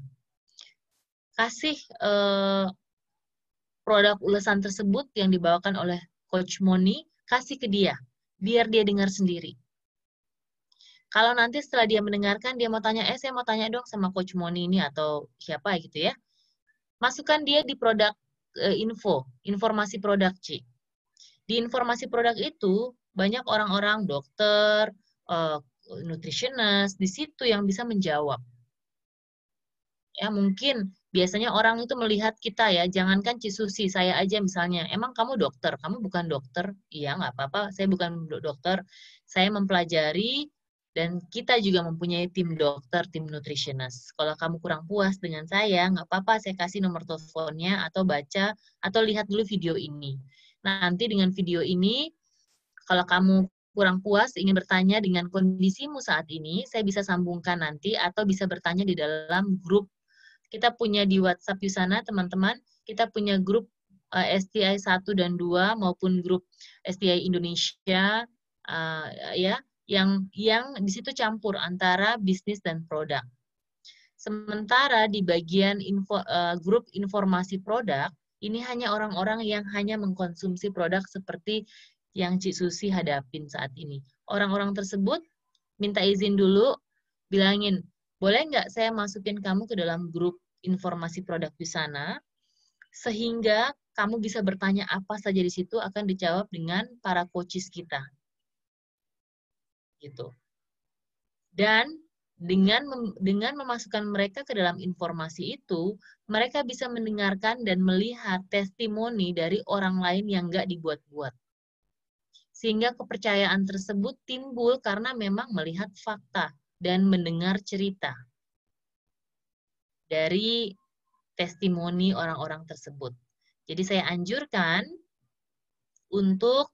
Kasih uh, produk ulasan tersebut yang dibawakan oleh Coach Moni, kasih ke dia, biar dia dengar sendiri kalau nanti setelah dia mendengarkan, dia mau tanya, eh saya mau tanya dong sama Coach Moni ini atau siapa gitu ya. Masukkan dia di produk uh, info, informasi produk C. Di informasi produk itu, banyak orang-orang dokter, uh, nutritionist, di situ yang bisa menjawab. Ya mungkin biasanya orang itu melihat kita ya, jangankan Cisusi, saya aja misalnya, emang kamu dokter, kamu bukan dokter? Iya, nggak apa-apa, saya bukan dokter. Saya mempelajari dan kita juga mempunyai tim dokter, tim nutritionist. Kalau kamu kurang puas dengan saya, nggak apa-apa, saya kasih nomor teleponnya atau baca atau lihat dulu video ini. Nanti dengan video ini, kalau kamu kurang puas, ingin bertanya dengan kondisimu saat ini, saya bisa sambungkan nanti atau bisa bertanya di dalam grup. Kita punya di WhatsApp di sana, teman-teman. Kita punya grup uh, STI 1 dan 2 maupun grup STI Indonesia, uh, ya yang yang di situ campur antara bisnis dan produk. Sementara di bagian info, uh, grup informasi produk, ini hanya orang-orang yang hanya mengkonsumsi produk seperti yang Cik Susi hadapin saat ini. Orang-orang tersebut minta izin dulu, bilangin, boleh nggak saya masukin kamu ke dalam grup informasi produk di sana, sehingga kamu bisa bertanya apa saja di situ akan dijawab dengan para coaches kita gitu. Dan dengan dengan memasukkan mereka ke dalam informasi itu, mereka bisa mendengarkan dan melihat testimoni dari orang lain yang nggak dibuat-buat. Sehingga kepercayaan tersebut timbul karena memang melihat fakta dan mendengar cerita dari testimoni orang-orang tersebut. Jadi saya anjurkan untuk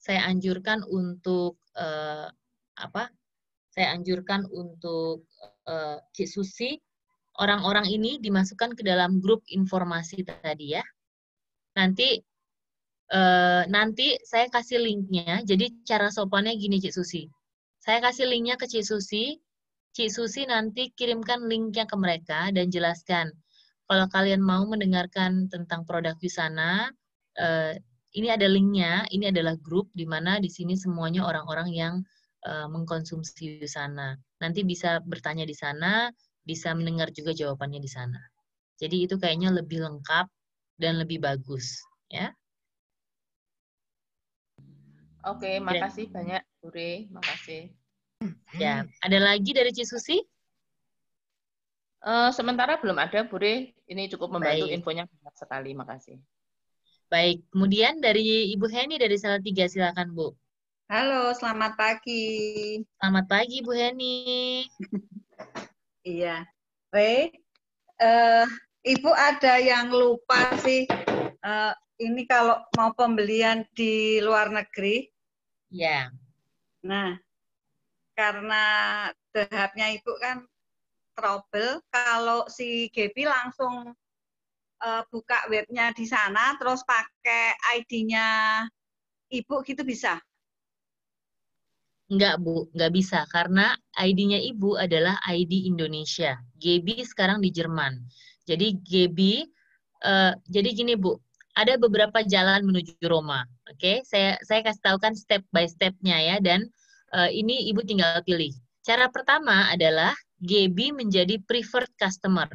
saya anjurkan untuk uh, apa saya anjurkan untuk uh, Cik Susi orang-orang ini dimasukkan ke dalam grup informasi tadi ya. Nanti uh, nanti saya kasih linknya. Jadi cara sopannya gini Cik Susi. Saya kasih linknya ke Cik Susi. Cik Susi nanti kirimkan linknya ke mereka dan jelaskan kalau kalian mau mendengarkan tentang produk di sana, uh, ini ada linknya. Ini adalah grup di mana di sini semuanya orang-orang yang uh, mengkonsumsi di sana. Nanti bisa bertanya di sana, bisa mendengar juga jawabannya di sana. Jadi itu kayaknya lebih lengkap dan lebih bagus, ya. Oke, makasih ya. banyak, Bure. Makasih. Ya, ada lagi dari Cisusi? Uh, sementara belum ada, Bure. Ini cukup membantu Baik. infonya banyak sekali. Makasih. Baik, kemudian dari Ibu Heni dari Salatiga, silakan Bu. Halo, selamat pagi. Selamat pagi, Bu Heni. iya. Baik, uh, Ibu ada yang lupa sih. Uh, ini kalau mau pembelian di luar negeri. Ya. Nah, karena tahapnya Ibu kan trouble, kalau si Gaby langsung uh, buka webnya di sana, terus pakai ID-nya Ibu gitu bisa? Enggak, Bu. Enggak bisa. Karena ID-nya Ibu adalah ID Indonesia. GB sekarang di Jerman. Jadi GB, uh, jadi gini, Bu. Ada beberapa jalan menuju Roma. Oke, okay? saya saya kasih tahu kan step by step-nya ya. Dan uh, ini Ibu tinggal pilih. Cara pertama adalah GB menjadi preferred customer.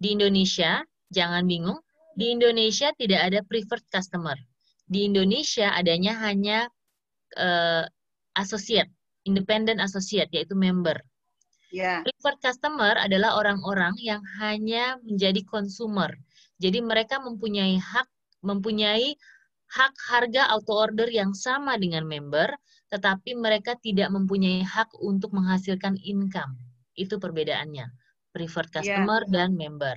Di Indonesia, jangan bingung, di Indonesia tidak ada preferred customer. Di Indonesia adanya hanya uh, associate independent associate yaitu member. Ya. Preferred customer adalah orang-orang yang hanya menjadi consumer. Jadi mereka mempunyai hak mempunyai hak harga auto order yang sama dengan member, tetapi mereka tidak mempunyai hak untuk menghasilkan income. Itu perbedaannya. Preferred Ya. customer dan member.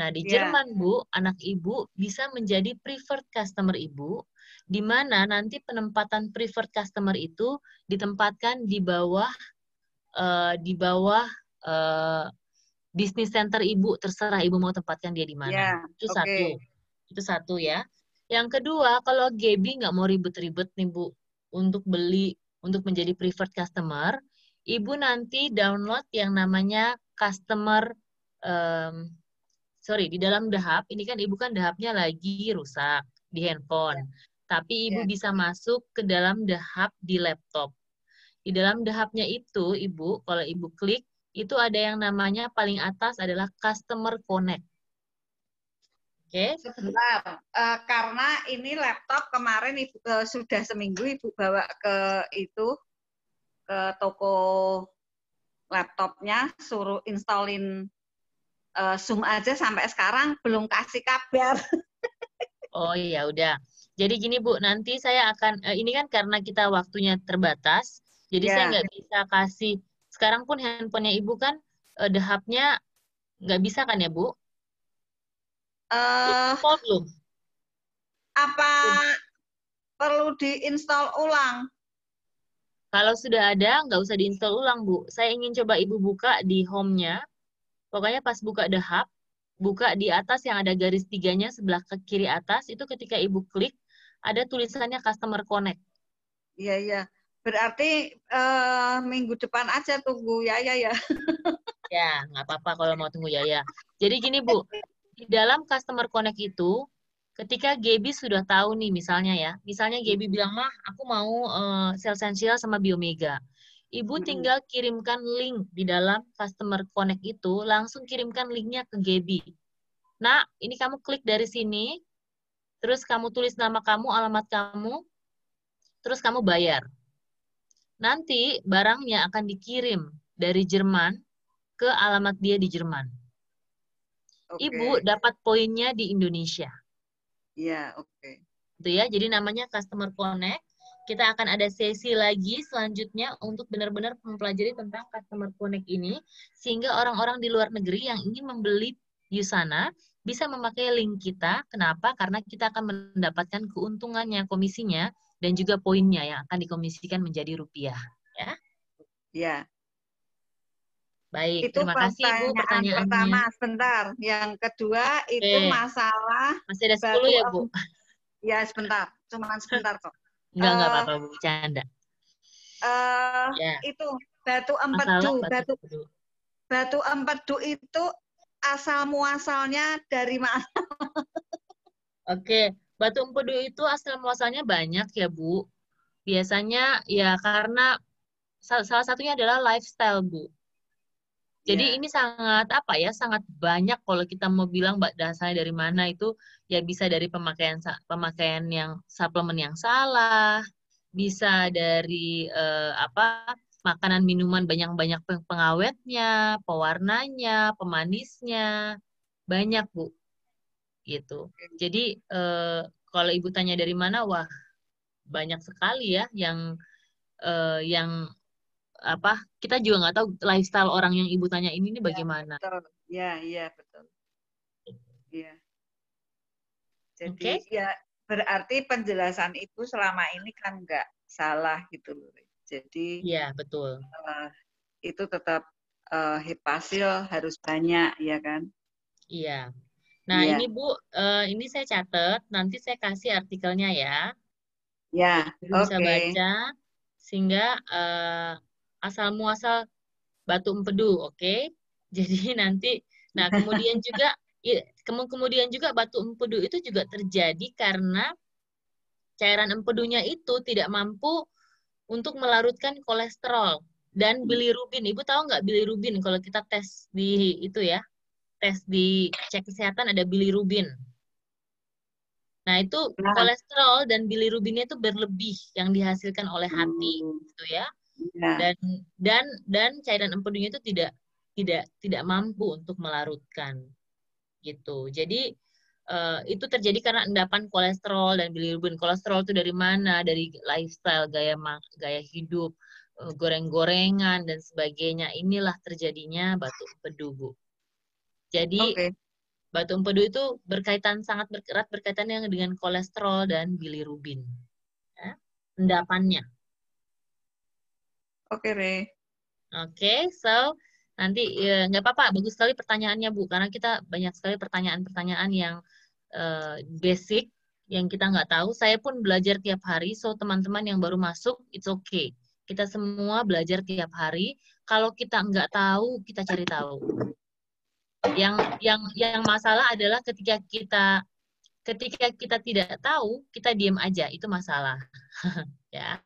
Nah, di Ya. Jerman, Bu, anak ibu bisa menjadi preferred customer ibu, di mana nanti penempatan preferred customer itu ditempatkan di bawah eh, di bawah eh, bisnis center ibu, terserah ibu mau tempatkan dia di mana. Ya, Itu oke. satu. Itu satu ya. Yang kedua, kalau Gaby nggak mau ribet-ribet nih Bu, untuk beli, untuk menjadi preferred customer, Ibu nanti download yang namanya customer, em, sorry, di dalam dahap, ini kan Ibu kan dahapnya lagi rusak di handphone. Tapi Ibu Ya. bisa masuk ke dalam dahap di laptop. Di dalam dahapnya itu, Ibu, kalau Ibu klik, itu ada yang namanya paling atas adalah Customer Connect. Oke? Sebentar, Eh, karena ini laptop kemarin ibu eh, sudah seminggu ibu bawa ke itu ke toko laptopnya, suruh installin eh, Zoom aja sampai sekarang belum kasih kabar. Oh iya, udah. Jadi gini Bu, nanti saya akan, eh, ini kan karena kita waktunya terbatas, jadi saya Ya. nggak bisa kasih, sekarang pun handphonenya Ibu kan, eh, dahapnya nggak bisa kan ya Bu? Eh, Install belum? apa perlu diinstal ulang? Kalau sudah ada, nggak usah diinstal ulang, Bu. Saya ingin coba Ibu buka di home-nya. Pokoknya pas buka The Hub, buka di atas yang ada garis tiganya sebelah ke kiri atas, itu ketika Ibu klik, ada tulisannya Customer Connect. Iya iya. Berarti eh, minggu depan aja tunggu ya ya ya. Ya, nggak apa-apa kalau mau tunggu ya ya. Jadi gini Bu, di dalam Customer Connect itu, ketika Gaby sudah tahu nih misalnya ya, misalnya Gaby bilang, mah aku mau eh, Sel Essential sama Biomega. Ibu Mm-mm. tinggal kirimkan link di dalam Customer Connect itu, langsung kirimkan linknya ke Gaby. Nah, ini kamu klik dari sini, terus kamu tulis nama kamu, alamat kamu, terus kamu bayar. Nanti barangnya akan dikirim dari Jerman ke alamat dia di Jerman. Oke. Ibu dapat poinnya di Indonesia. Iya, oke. Gitu ya. Jadi namanya Customer Connect. Kita akan ada sesi lagi selanjutnya untuk benar-benar mempelajari tentang Customer Connect ini sehingga orang-orang di luar negeri yang ingin membeli Yusana bisa memakai link kita. Kenapa? Karena kita akan mendapatkan keuntungannya, komisinya, dan juga poinnya yang akan dikomisikan menjadi rupiah. Ya. Baik, Itu terima kasih Bu pertanyaan pertama. Sebentar. Yang kedua itu Oke. masalah Masih ada 10 batu ya, Bu? Ya, sebentar. Cuman sebentar kok. Enggak, enggak Eh, apa-apa, Bu. Bercanda. Eh, Ya, itu batu empedu. batu Batu empedu. batu empedu itu asal muasalnya dari mana? Oke, batu empedu itu asal muasalnya banyak ya, Bu. Biasanya ya karena sal- salah satunya adalah lifestyle, Bu. Jadi Ya. ini sangat apa ya, sangat banyak kalau kita mau bilang mbak dasarnya dari mana itu ya bisa dari pemakaian pemakaian yang suplemen yang salah, bisa dari eh, apa makanan minuman banyak-banyak peng- pengawetnya, pewarnanya, pemanisnya, banyak Bu. Gitu. Jadi eh, kalau ibu tanya dari mana, wah banyak sekali ya yang eh, yang apa kita juga nggak tahu lifestyle orang yang ibu tanya ini nih bagaimana. Betul. Ya, iya betul. Iya. Jadi Oke. ya berarti penjelasan ibu selama ini kan nggak salah gitu loh. Jadi Iya betul. eh, itu tetap eh, hepasil harus banyak ya kan? Iya. Nah Iya. ini Bu, eh, ini saya catat, nanti saya kasih artikelnya ya. Ya, oke. bisa baca sehingga eh, asal muasal batu empedu, oke? Jadi nanti, nah kemudian juga kemudian juga batu empedu itu juga terjadi karena cairan empedunya itu tidak mampu untuk melarutkan kolesterol dan bilirubin. Ibu tahu nggak bilirubin kalau kita tes di itu ya, tes di cek kesehatan ada bilirubin. Nah, itu Nah. kolesterol dan bilirubinnya itu berlebih yang dihasilkan oleh hati, Hmm. gitu ya. Ya. Dan dan dan cairan empedunya itu tidak tidak tidak mampu untuk melarutkan gitu. Jadi uh, itu terjadi karena endapan kolesterol dan bilirubin. Kolesterol itu dari mana? Dari lifestyle, gaya gaya hidup, uh, goreng-gorengan dan sebagainya. Inilah terjadinya batu empedu, Bu. Jadi okay. batu empedu itu berkaitan sangat erat berkaitan dengan kolesterol dan bilirubin. Ya, endapannya. Oke, okay, Re. Oke, okay, so nanti ya, nggak apa-apa, bagus sekali pertanyaannya Bu, karena kita banyak sekali pertanyaan-pertanyaan yang uh, basic yang kita nggak tahu. Saya pun belajar tiap hari, so teman-teman yang baru masuk, it's okay. Kita semua belajar tiap hari. Kalau kita nggak tahu, kita cari tahu. Yang yang yang masalah adalah ketika kita ketika kita tidak tahu, kita diam aja, itu masalah. ya.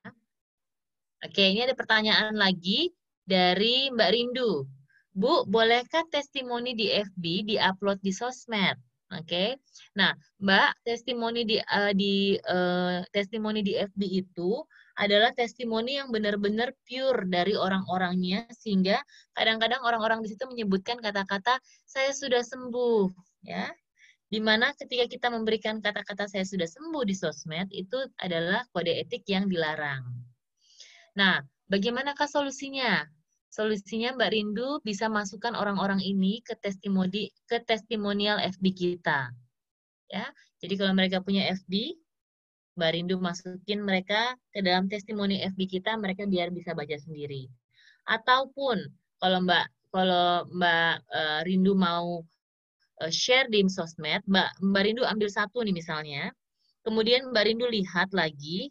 Oke, ini ada pertanyaan lagi dari Mbak Rindu. Bu, bolehkah testimoni di FB diupload di sosmed? Oke. Nah, Mbak, testimoni di uh, di uh, testimoni di FB itu adalah testimoni yang benar-benar pure dari orang-orangnya sehingga kadang-kadang orang-orang di situ menyebutkan kata-kata saya sudah sembuh, ya. Di mana ketika kita memberikan kata-kata saya sudah sembuh di sosmed itu adalah kode etik yang dilarang. Nah, bagaimanakah solusinya? Solusinya Mbak Rindu bisa masukkan orang-orang ini ke testimoni ke testimonial FB kita. Ya. Jadi kalau mereka punya FB, Mbak Rindu masukin mereka ke dalam testimoni FB kita, mereka biar bisa baca sendiri. Ataupun kalau Mbak kalau Mbak uh, Rindu mau uh, share di sosmed, Mbak Mbak Rindu ambil satu nih misalnya. Kemudian Mbak Rindu lihat lagi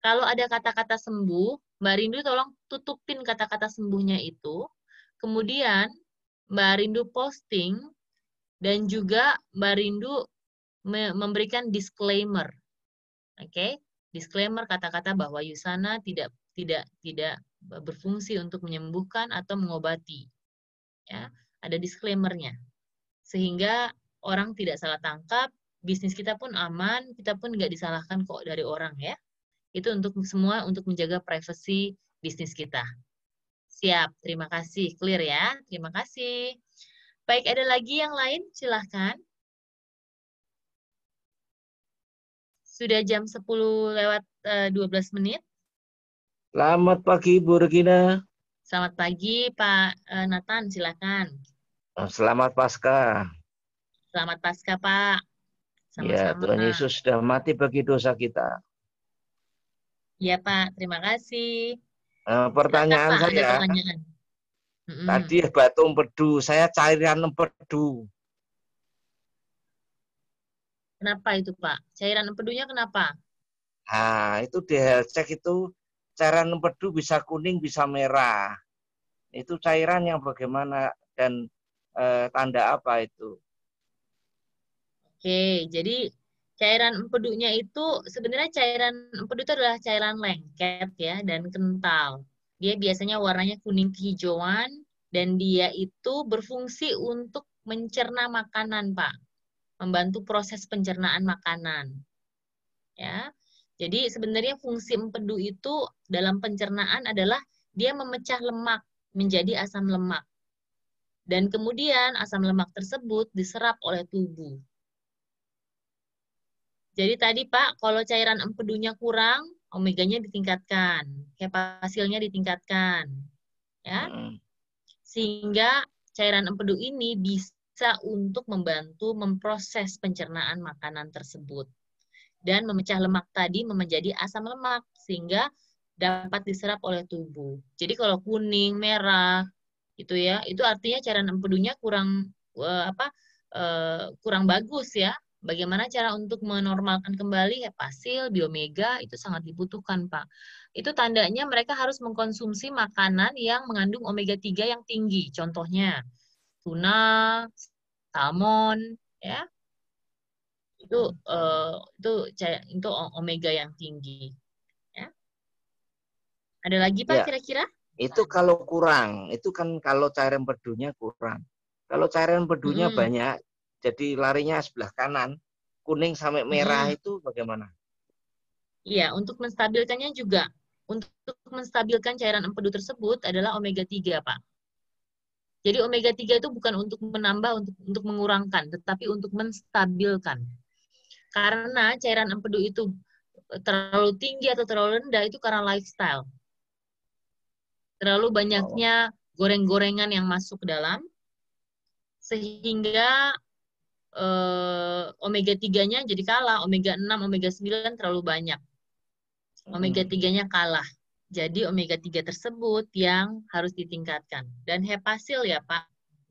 kalau ada kata-kata sembuh, Mbak Rindu tolong tutupin kata-kata sembuhnya itu. Kemudian Mbak Rindu posting dan juga Mbak Rindu memberikan disclaimer. Oke, okay? disclaimer kata-kata bahwa Yusana tidak tidak tidak berfungsi untuk menyembuhkan atau mengobati. Ya, ada disclaimernya. Sehingga orang tidak salah tangkap, bisnis kita pun aman, kita pun nggak disalahkan kok dari orang ya. Itu untuk semua untuk menjaga privasi bisnis kita. Siap, terima kasih. Clear ya? Terima kasih. Baik, ada lagi yang lain? Silahkan. Sudah jam 10 lewat uh, eh, 12 menit. Selamat pagi, Bu Regina. Selamat pagi, Pak uh, Nathan. Silakan. Selamat Pasca. Selamat Pasca, Pak. Sama-sama. Ya, Tuhan Yesus sudah mati bagi dosa kita. Iya Pak, terima kasih. Uh, pertanyaan Pak, saya, pertanyaan. tadi batu empedu, saya cairan empedu. Kenapa itu Pak? Cairan empedunya kenapa? Nah, itu di health check itu cairan empedu bisa kuning, bisa merah. Itu cairan yang bagaimana dan eh, tanda apa itu? Oke, jadi cairan empedunya itu sebenarnya cairan empedu itu adalah cairan lengket ya dan kental. Dia biasanya warnanya kuning kehijauan dan dia itu berfungsi untuk mencerna makanan, Pak. Membantu proses pencernaan makanan. Ya. Jadi sebenarnya fungsi empedu itu dalam pencernaan adalah dia memecah lemak menjadi asam lemak. Dan kemudian asam lemak tersebut diserap oleh tubuh. Jadi tadi Pak, kalau cairan empedunya kurang, omeganya ditingkatkan, hasilnya ditingkatkan. Ya. Sehingga cairan empedu ini bisa untuk membantu memproses pencernaan makanan tersebut dan memecah lemak tadi menjadi asam lemak sehingga dapat diserap oleh tubuh. Jadi kalau kuning, merah itu ya, itu artinya cairan empedunya kurang uh, apa uh, kurang bagus ya Bagaimana cara untuk menormalkan kembali hepasil, biomega itu sangat dibutuhkan, Pak. Itu tandanya mereka harus mengkonsumsi makanan yang mengandung omega 3 yang tinggi. Contohnya tuna, salmon, ya. Itu uh, itu itu omega yang tinggi. Ya. Ada lagi Pak ya. kira-kira? Itu kalau kurang, itu kan kalau cairan pedunya kurang. Kalau cairan pedunya hmm. banyak, jadi larinya sebelah kanan, kuning sampai merah hmm. itu bagaimana? Iya, untuk menstabilkannya juga untuk menstabilkan cairan empedu tersebut adalah omega 3, Pak. Jadi omega 3 itu bukan untuk menambah untuk untuk mengurangkan, tetapi untuk menstabilkan. Karena cairan empedu itu terlalu tinggi atau terlalu rendah itu karena lifestyle. Terlalu banyaknya goreng-gorengan yang masuk ke dalam sehingga eh, omega 3-nya jadi kalah, omega 6, omega 9 terlalu banyak. Omega 3-nya hmm. kalah. Jadi omega 3 tersebut yang harus ditingkatkan. Dan hepasil ya, Pak.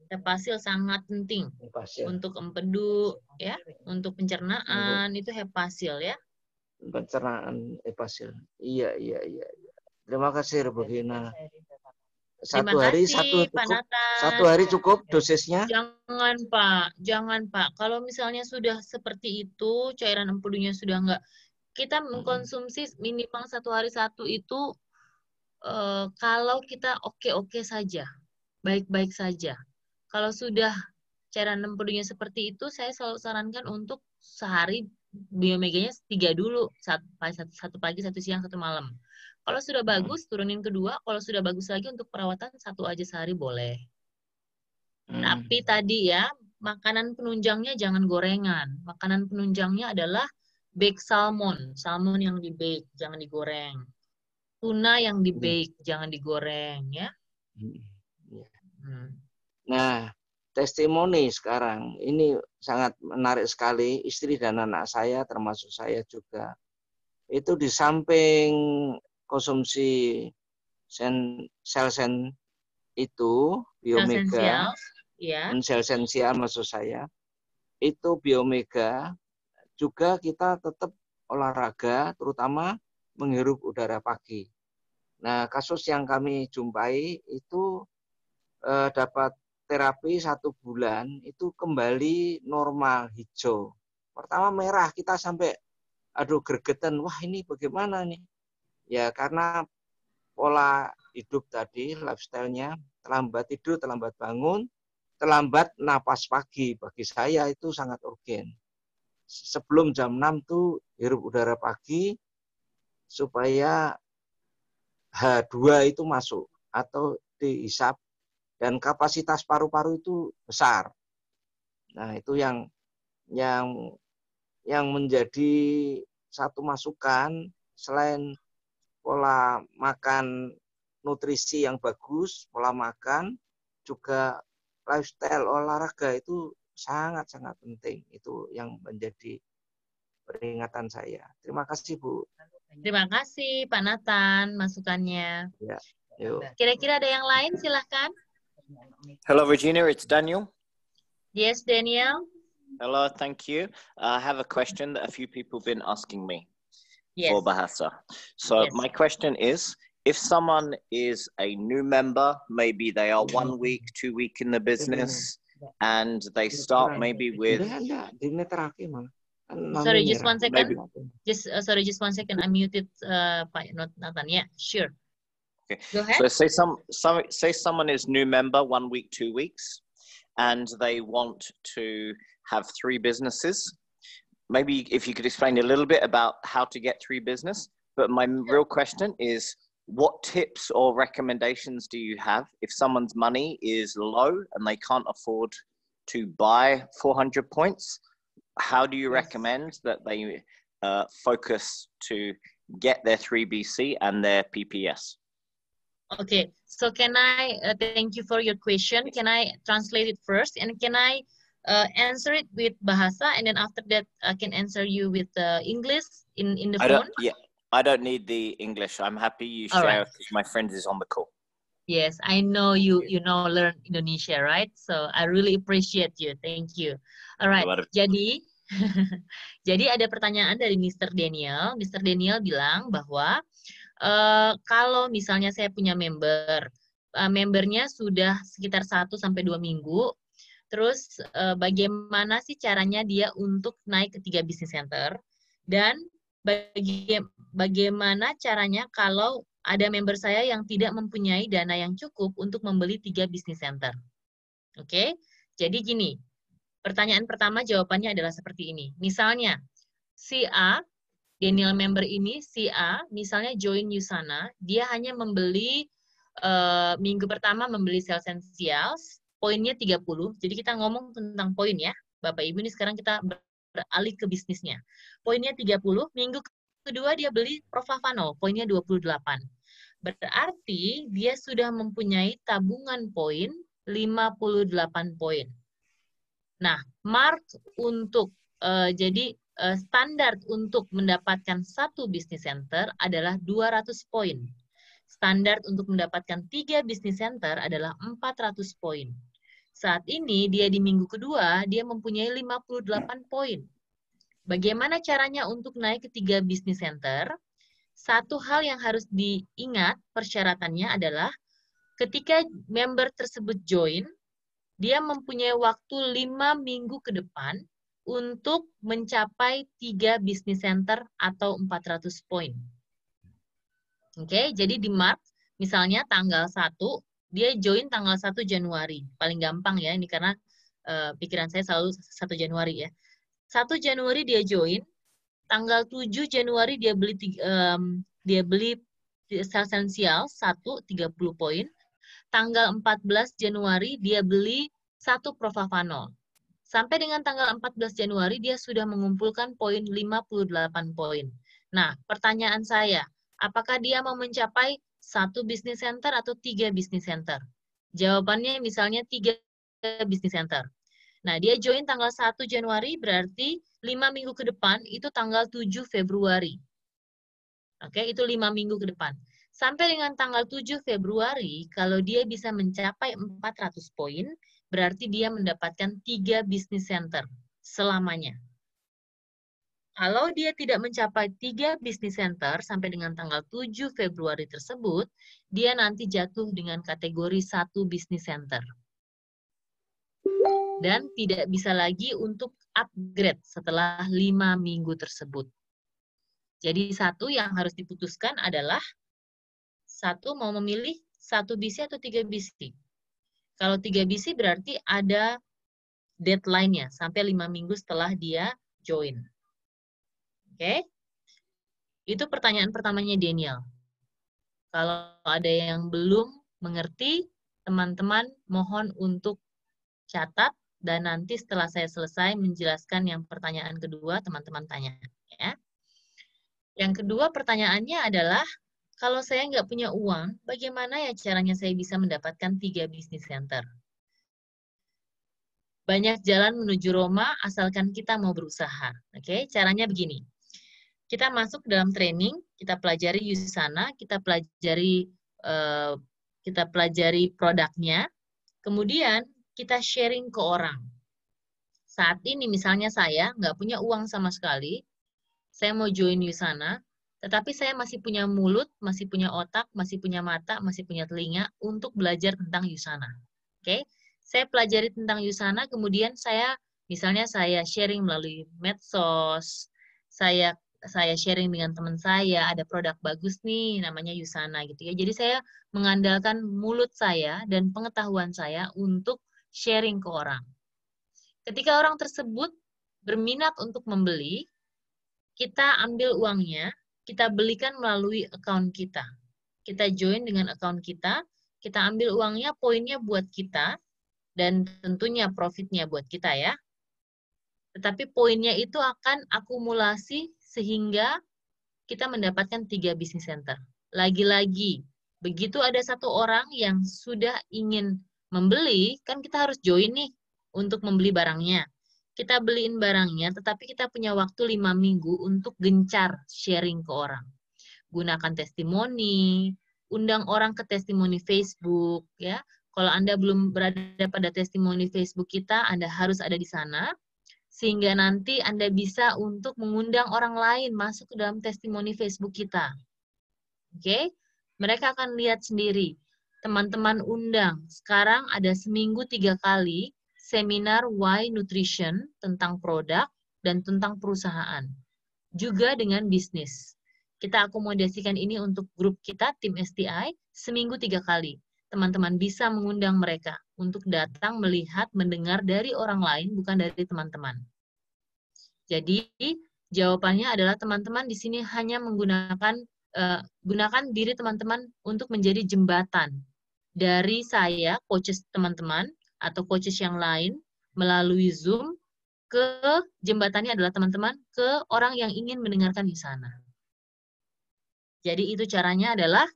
Hepasil sangat penting hepasil. untuk empedu ya, untuk pencernaan itu hepasil ya. Pencernaan hepasil. Iya, iya, iya. Terima kasih Rebegina. Satu Terima hari kasih, satu cukup. Satu hari cukup dosisnya? Jangan Pak, jangan Pak. Kalau misalnya sudah seperti itu, cairan empedunya sudah enggak, kita mengkonsumsi minimal satu hari satu itu uh, kalau kita oke-oke saja, baik-baik saja. Kalau sudah cairan empedunya seperti itu, saya selalu sarankan untuk sehari biomeganya tiga dulu, satu, satu, satu pagi, satu siang, satu malam. Kalau sudah bagus, turunin kedua. Kalau sudah bagus lagi untuk perawatan, satu aja sehari boleh. Hmm. Tapi tadi ya, makanan penunjangnya jangan gorengan. Makanan penunjangnya adalah bake salmon. Salmon yang di bake, jangan digoreng. Tuna yang di hmm. bake, hmm. jangan digoreng ya. Hmm. Iya. hmm. Nah, testimoni sekarang ini sangat menarik sekali. Istri dan anak saya, termasuk saya juga, itu di samping konsumsi sen, sel sen itu biomega ya. sel esensial maksud saya itu biomega juga kita tetap olahraga terutama menghirup udara pagi. Nah kasus yang kami jumpai itu eh, dapat terapi satu bulan itu kembali normal hijau. Pertama merah kita sampai aduh gregetan wah ini bagaimana nih Ya karena pola hidup tadi, lifestyle-nya, terlambat tidur, terlambat bangun, terlambat napas pagi. Bagi saya itu sangat urgen. Sebelum jam 6 tuh hirup udara pagi supaya H2 itu masuk atau dihisap dan kapasitas paru-paru itu besar. Nah, itu yang yang yang menjadi satu masukan selain pola makan nutrisi yang bagus, pola makan, juga lifestyle olahraga itu sangat-sangat penting. Itu yang menjadi peringatan saya. Terima kasih, Bu. Terima kasih, Pak Nathan, masukannya. Ya, Kira-kira ada yang lain, silahkan. Hello, Regina. It's Daniel. Yes, Daniel. Hello, thank you. I have a question that a few people have been asking me. Yes. for Bahasa. So yes. my question is, if someone is a new member, maybe they are one week, two week in the business, and they start maybe with. Sorry, just one second. Maybe. Just uh, sorry, just one second. I muted uh, not Nathan. Yeah, sure. Okay. Go ahead. So say some, some say someone is new member, one week, two weeks, and they want to have three businesses maybe if you could explain a little bit about how to get through business. But my real question is what tips or recommendations do you have if someone's money is low and they can't afford to buy 400 points? How do you recommend that they uh, focus to get their 3BC and their PPS? Okay, so can I uh, thank you for your question? Can I translate it first? And can I uh, answer it with bahasa, and then after that I can answer you with uh, English in in the I phone. Don't, yeah, I don't need the English. I'm happy you share because right. my friend is on the call. Yes, I know you you know learn Indonesia, right? So I really appreciate you. Thank you. All right. Jadi jadi ada pertanyaan dari Mr. Daniel. Mr. Daniel bilang bahwa uh, kalau misalnya saya punya member, uh, membernya sudah sekitar 1 sampai dua minggu, Terus uh, bagaimana sih caranya dia untuk naik ke tiga bisnis center dan bagi, bagaimana caranya kalau ada member saya yang tidak mempunyai dana yang cukup untuk membeli tiga bisnis center. Oke, okay? jadi gini, pertanyaan pertama jawabannya adalah seperti ini. Misalnya, si A Daniel member ini si A misalnya join Yusana, dia hanya membeli uh, minggu pertama membeli sales essentials, poinnya 30. Jadi kita ngomong tentang poin ya. Bapak Ibu ini sekarang kita beralih ke bisnisnya. Poinnya 30, minggu kedua dia beli Profavano, poinnya 28. Berarti dia sudah mempunyai tabungan poin 58 poin. Nah, mark untuk uh, jadi uh, standar untuk mendapatkan satu bisnis center adalah 200 poin. Standar untuk mendapatkan tiga bisnis center adalah 400 poin. Saat ini dia di minggu kedua, dia mempunyai 58 poin. Bagaimana caranya untuk naik ke tiga bisnis center? Satu hal yang harus diingat persyaratannya adalah ketika member tersebut join, dia mempunyai waktu lima minggu ke depan untuk mencapai tiga bisnis center atau 400 poin. Oke, jadi di March, misalnya tanggal 1, dia join tanggal 1 Januari. Paling gampang ya, ini karena uh, pikiran saya selalu 1 Januari ya. 1 Januari dia join, tanggal 7 Januari dia beli um, dia beli esensial 1 30 poin. Tanggal 14 Januari dia beli satu Profavanol. Sampai dengan tanggal 14 Januari dia sudah mengumpulkan poin 58 poin. Nah, pertanyaan saya, apakah dia mau mencapai satu bisnis center atau tiga bisnis center? Jawabannya misalnya tiga bisnis center. Nah, dia join tanggal 1 Januari berarti 5 minggu ke depan itu tanggal 7 Februari. Oke, itu 5 minggu ke depan. Sampai dengan tanggal 7 Februari, kalau dia bisa mencapai 400 poin, berarti dia mendapatkan tiga bisnis center selamanya. Kalau dia tidak mencapai tiga bisnis center sampai dengan tanggal 7 Februari tersebut, dia nanti jatuh dengan kategori satu bisnis center. Dan tidak bisa lagi untuk upgrade setelah lima minggu tersebut. Jadi satu yang harus diputuskan adalah satu mau memilih satu bisi atau tiga bisi. Kalau tiga bisi berarti ada deadline-nya sampai lima minggu setelah dia join. Oke? Okay? Itu pertanyaan pertamanya Daniel. Kalau ada yang belum mengerti, teman-teman mohon untuk catat dan nanti setelah saya selesai menjelaskan yang pertanyaan kedua, teman-teman tanya. Ya. Yang kedua pertanyaannya adalah, kalau saya nggak punya uang, bagaimana ya caranya saya bisa mendapatkan tiga bisnis center? Banyak jalan menuju Roma asalkan kita mau berusaha. Oke, caranya begini. Kita masuk dalam training, kita pelajari Yusana, kita pelajari uh, kita pelajari produknya, kemudian kita sharing ke orang. Saat ini misalnya saya nggak punya uang sama sekali, saya mau join Yusana, tetapi saya masih punya mulut, masih punya otak, masih punya mata, masih punya telinga untuk belajar tentang Yusana. Oke, okay? saya pelajari tentang Yusana, kemudian saya misalnya saya sharing melalui medsos, saya saya sharing dengan teman saya, ada produk bagus nih namanya Yusana gitu ya. Jadi saya mengandalkan mulut saya dan pengetahuan saya untuk sharing ke orang. Ketika orang tersebut berminat untuk membeli, kita ambil uangnya, kita belikan melalui account kita. Kita join dengan account kita, kita ambil uangnya, poinnya buat kita, dan tentunya profitnya buat kita ya. Tetapi poinnya itu akan akumulasi sehingga kita mendapatkan tiga bisnis center. Lagi-lagi, begitu ada satu orang yang sudah ingin membeli, kan kita harus join nih untuk membeli barangnya kita beliin barangnya, tetapi kita punya waktu lima minggu untuk gencar sharing ke orang. Gunakan testimoni, undang orang ke testimoni Facebook, ya. Kalau Anda belum berada pada testimoni Facebook kita, Anda harus ada di sana, sehingga nanti Anda bisa untuk mengundang orang lain masuk ke dalam testimoni Facebook kita. Oke? Okay? Mereka akan lihat sendiri. Teman-teman undang. Sekarang ada seminggu tiga kali seminar Why Nutrition tentang produk dan tentang perusahaan. Juga dengan bisnis. Kita akomodasikan ini untuk grup kita, tim STI, seminggu tiga kali. Teman-teman bisa mengundang mereka untuk datang melihat, mendengar dari orang lain, bukan dari teman-teman. Jadi, Jawabannya adalah teman-teman di sini hanya menggunakan uh, gunakan diri teman-teman untuk menjadi jembatan dari saya, coaches teman-teman atau coaches yang lain melalui Zoom ke jembatannya adalah teman-teman ke orang yang ingin mendengarkan di sana. Jadi itu caranya adalah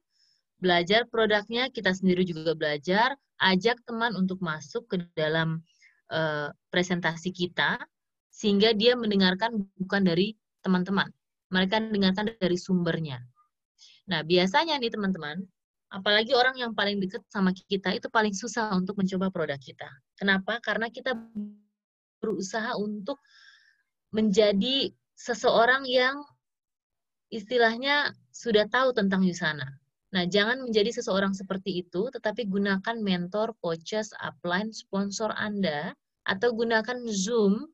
belajar produknya, kita sendiri juga belajar, ajak teman untuk masuk ke dalam uh, presentasi kita, sehingga dia mendengarkan bukan dari teman-teman. Mereka mendengarkan dari sumbernya. Nah, biasanya nih teman-teman, apalagi orang yang paling dekat sama kita itu paling susah untuk mencoba produk kita. Kenapa? Karena kita berusaha untuk menjadi seseorang yang istilahnya sudah tahu tentang Yusana. Nah, jangan menjadi seseorang seperti itu, tetapi gunakan mentor, coaches, upline, sponsor Anda, atau gunakan Zoom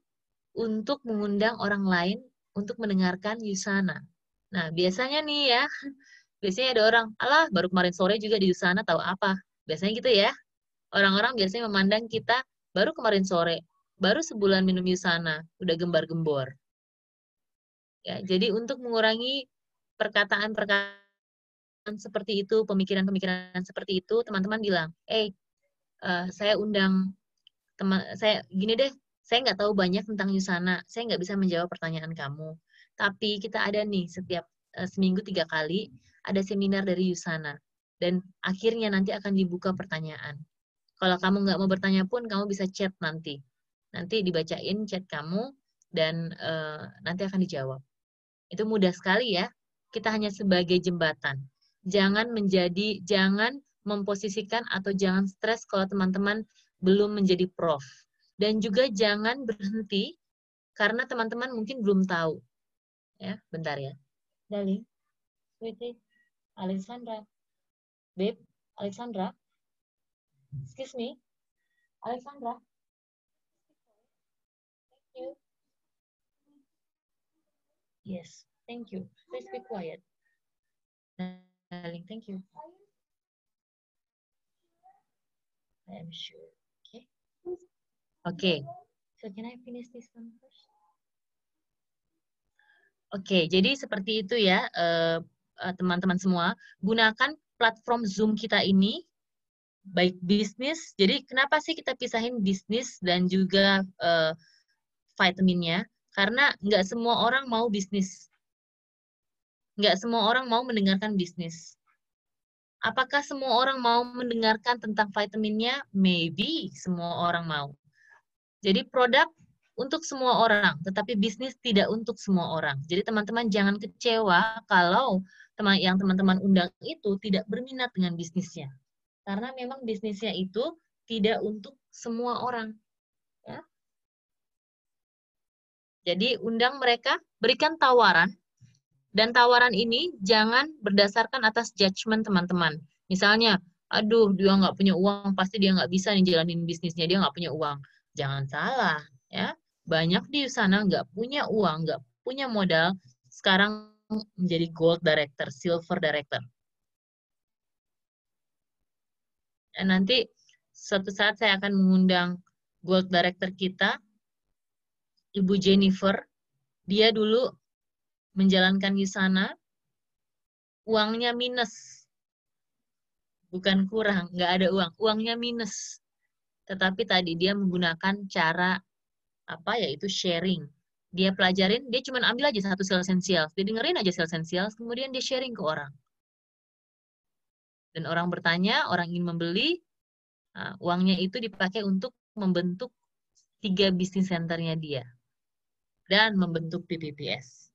untuk mengundang orang lain untuk mendengarkan Yusana. Nah, biasanya nih ya, biasanya ada orang, alah baru kemarin sore juga di Yusana tahu apa. Biasanya gitu ya. Orang-orang biasanya memandang kita baru kemarin sore, baru sebulan minum Yusana, udah gembar-gembor. Ya, jadi untuk mengurangi perkataan-perkataan seperti itu, pemikiran-pemikiran seperti itu, teman-teman bilang, eh, uh, saya undang teman saya gini deh, saya nggak tahu banyak tentang Yusana, saya nggak bisa menjawab pertanyaan kamu. Tapi kita ada nih setiap uh, seminggu tiga kali ada seminar dari Yusana dan akhirnya nanti akan dibuka pertanyaan. Kalau kamu nggak mau bertanya pun kamu bisa chat nanti. Nanti dibacain chat kamu dan uh, nanti akan dijawab. Itu mudah sekali ya. Kita hanya sebagai jembatan. Jangan menjadi, jangan memposisikan atau jangan stres kalau teman-teman belum menjadi prof dan juga jangan berhenti karena teman-teman mungkin belum tahu. Ya, bentar ya. Darling, sweetie, Alexandra, babe, Alexandra, excuse me, Alexandra. Thank you. Yes, thank you. Please be quiet. Darling, thank you. I am sure. Oke. Okay. So can I finish this one first? Okay, jadi seperti itu ya eh, eh, teman-teman uh, semua. Gunakan platform Zoom kita ini baik bisnis. Jadi kenapa sih kita pisahin bisnis dan juga uh, vitaminnya? Karena nggak semua orang mau bisnis. Nggak semua orang mau mendengarkan bisnis. Apakah semua orang mau mendengarkan tentang vitaminnya? Maybe semua orang mau. Jadi produk untuk semua orang, tetapi bisnis tidak untuk semua orang. Jadi teman-teman jangan kecewa kalau teman yang teman-teman undang itu tidak berminat dengan bisnisnya. Karena memang bisnisnya itu tidak untuk semua orang. Ya. Jadi undang mereka, berikan tawaran, dan tawaran ini jangan berdasarkan atas judgement teman-teman. Misalnya, aduh dia nggak punya uang, pasti dia nggak bisa nih jalanin bisnisnya, dia nggak punya uang Jangan salah, ya. Banyak di sana nggak punya uang, nggak punya modal, sekarang menjadi gold director, silver director. Dan nanti suatu saat saya akan mengundang gold director kita, Ibu Jennifer. Dia dulu menjalankan di sana, uangnya minus. Bukan kurang, nggak ada uang. Uangnya minus tetapi tadi dia menggunakan cara apa yaitu sharing. Dia pelajarin, dia cuma ambil aja satu sales essentials, dia dengerin aja sales essentials, kemudian dia sharing ke orang. Dan orang bertanya, orang ingin membeli, nah, uangnya itu dipakai untuk membentuk tiga bisnis centernya dia. Dan membentuk PPPS.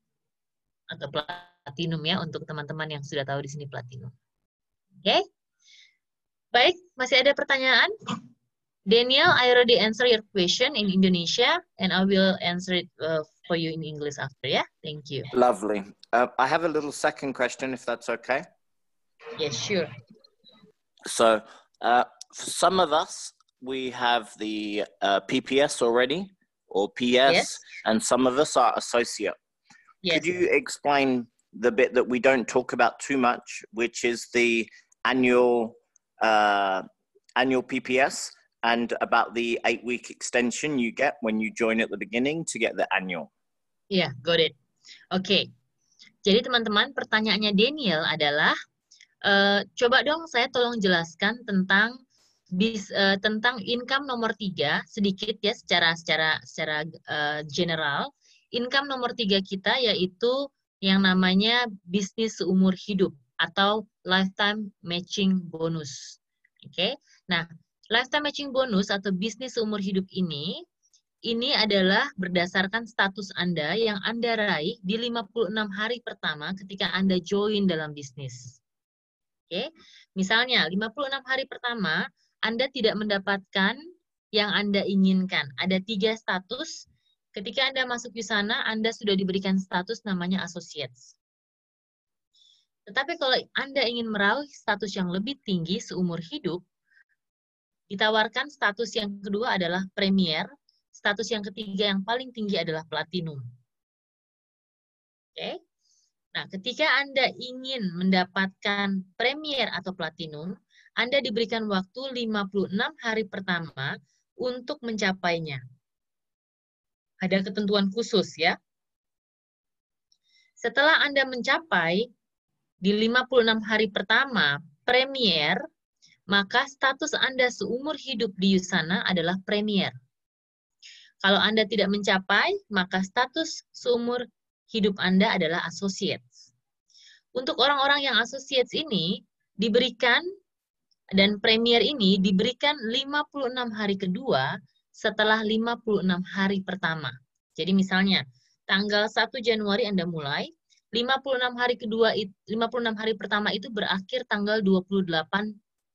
Atau platinum ya, untuk teman-teman yang sudah tahu di sini platinum. Oke? Okay? Baik, masih ada pertanyaan? Daniel, I already answered your question in Indonesia, and I will answer it uh, for you in English after. Yeah, thank you. Lovely. Uh, I have a little second question, if that's okay. Yes, sure. So, uh, for some of us, we have the uh, PPS already or PS, yes. and some of us are associate. Yes. Could you explain the bit that we don't talk about too much, which is the annual uh, annual PPS? and about the eight week extension you get when you join at the beginning to get the annual. Yeah, got it. Oke. Jadi teman-teman, pertanyaannya Daniel adalah uh, coba dong saya tolong jelaskan tentang bis, uh, tentang income nomor tiga sedikit ya secara secara secara uh, general. Income nomor tiga kita yaitu yang namanya bisnis seumur hidup atau lifetime matching bonus. Oke. Okay? Nah, lifetime matching bonus atau bisnis seumur hidup ini ini adalah berdasarkan status Anda yang Anda raih di 56 hari pertama ketika Anda join dalam bisnis. Oke, misalnya 56 hari pertama Anda tidak mendapatkan yang Anda inginkan. Ada tiga status. Ketika Anda masuk di sana, Anda sudah diberikan status namanya associates. Tetapi kalau Anda ingin meraih status yang lebih tinggi seumur hidup, ditawarkan status yang kedua adalah premier status yang ketiga yang paling tinggi adalah platinum. Oke. Okay? Nah, ketika Anda ingin mendapatkan premier atau platinum, Anda diberikan waktu 56 hari pertama untuk mencapainya. Ada ketentuan khusus ya. Setelah Anda mencapai di 56 hari pertama premier, maka status Anda seumur hidup di Yusana adalah premier. Kalau Anda tidak mencapai, maka status seumur hidup Anda adalah associates. Untuk orang-orang yang associates ini diberikan dan premier ini diberikan 56 hari kedua setelah 56 hari pertama. Jadi misalnya tanggal 1 Januari Anda mulai, 56 hari kedua 56 hari pertama itu berakhir tanggal 28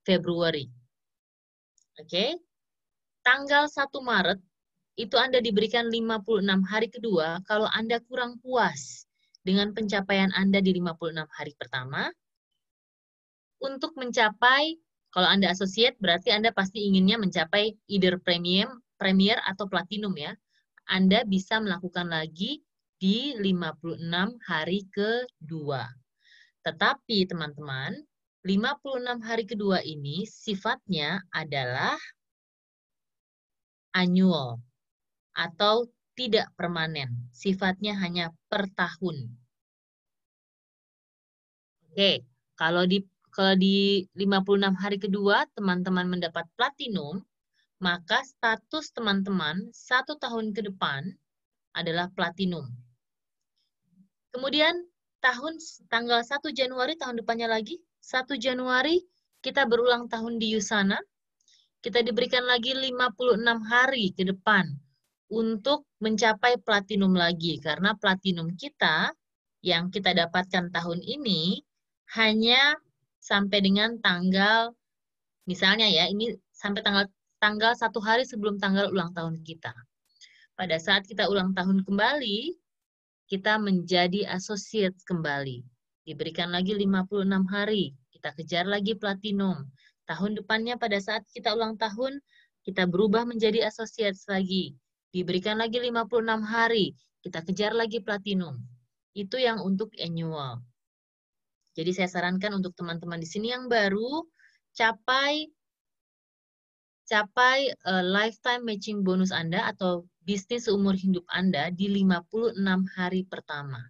Februari. Oke. Okay? Tanggal 1 Maret itu Anda diberikan 56 hari kedua kalau Anda kurang puas dengan pencapaian Anda di 56 hari pertama. Untuk mencapai, kalau Anda associate, berarti Anda pasti inginnya mencapai either premium, premier atau platinum ya. Anda bisa melakukan lagi di 56 hari kedua. Tetapi teman-teman, 56 hari kedua ini sifatnya adalah annual atau tidak permanen, sifatnya hanya per tahun. Oke, kalau di kalau di 56 hari kedua teman-teman mendapat platinum, maka status teman-teman satu tahun ke depan adalah platinum. Kemudian tahun tanggal 1 Januari tahun depannya lagi, 1 Januari kita berulang tahun di Yusana, kita diberikan lagi 56 hari ke depan untuk mencapai platinum lagi. Karena platinum kita yang kita dapatkan tahun ini hanya sampai dengan tanggal misalnya ya ini sampai tanggal tanggal satu hari sebelum tanggal ulang tahun kita. Pada saat kita ulang tahun kembali, kita menjadi associate kembali. Diberikan lagi 56 hari, kita kejar lagi platinum. Tahun depannya pada saat kita ulang tahun, kita berubah menjadi associate lagi diberikan lagi 56 hari, kita kejar lagi platinum. Itu yang untuk annual. Jadi saya sarankan untuk teman-teman di sini yang baru capai capai uh, lifetime matching bonus Anda atau bisnis seumur hidup Anda di 56 hari pertama.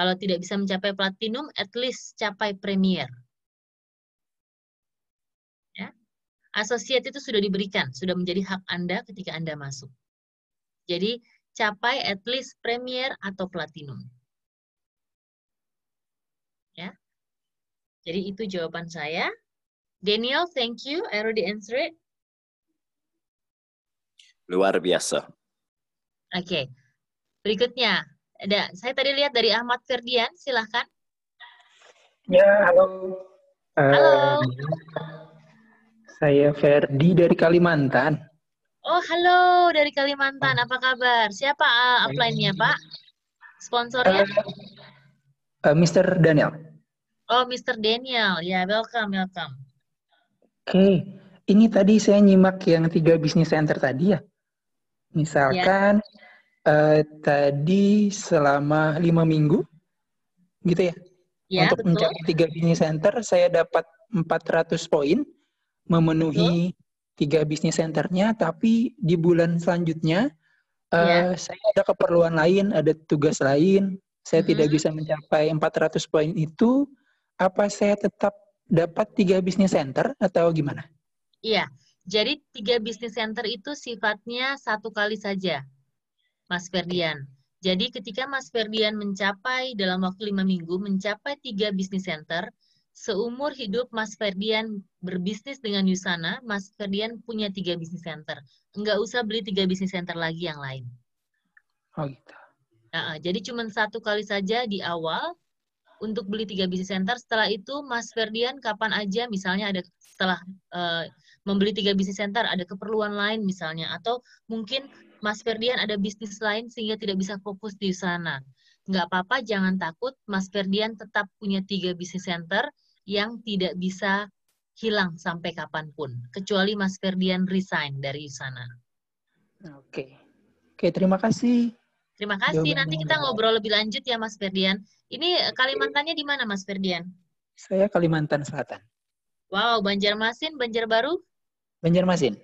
Kalau tidak bisa mencapai platinum, at least capai premier. Asosiat itu sudah diberikan, sudah menjadi hak Anda ketika Anda masuk. Jadi, capai at least premier atau platinum. Ya. Jadi itu jawaban saya. Daniel, thank you. I already answered it. Luar biasa. Oke. Okay. Berikutnya, ada saya tadi lihat dari Ahmad Ferdian, silahkan. Ya, halo. Halo. Uh, saya Ferdi dari Kalimantan. Oh, halo dari Kalimantan. Apa kabar? Siapa uh, upline-nya, Pak? Sponsornya? Uh, uh, Mr. Daniel. Oh, Mr. Daniel. Ya, welcome, welcome. Oke. Okay. Ini tadi saya nyimak yang tiga bisnis center tadi ya. Misalkan yeah. uh, tadi selama lima minggu, gitu ya? Ya, Untuk betul. mencapai tiga bisnis center, saya dapat 400 poin memenuhi Betul. tiga bisnis centernya, tapi di bulan selanjutnya uh, yeah. saya ada keperluan lain, ada tugas lain, saya hmm. tidak bisa mencapai 400 poin itu, apa saya tetap dapat tiga bisnis center atau gimana? Iya, jadi tiga bisnis center itu sifatnya satu kali saja, Mas Ferdian. Jadi ketika Mas Ferdian mencapai dalam waktu lima minggu mencapai tiga bisnis center, seumur hidup Mas Ferdian berbisnis dengan Yusana, Mas Ferdian punya tiga bisnis center. Enggak usah beli tiga bisnis center lagi yang lain. Oh gitu. Nah, jadi cuma satu kali saja di awal untuk beli tiga bisnis center. Setelah itu Mas Ferdian kapan aja misalnya ada setelah uh, membeli tiga bisnis center ada keperluan lain misalnya atau mungkin Mas Ferdian ada bisnis lain sehingga tidak bisa fokus di sana. Nggak apa-apa, jangan takut. Mas Ferdian tetap punya tiga bisnis center yang tidak bisa hilang sampai kapan pun. Kecuali Mas Ferdian resign dari sana. Oke. Oke, terima kasih. Terima kasih. Nanti kita ngobrol lebih lanjut ya Mas Ferdian. Ini Kalimantannya di mana Mas Ferdian? Saya Kalimantan Selatan. Wow, Banjarmasin, Banjarbaru? Banjarmasin.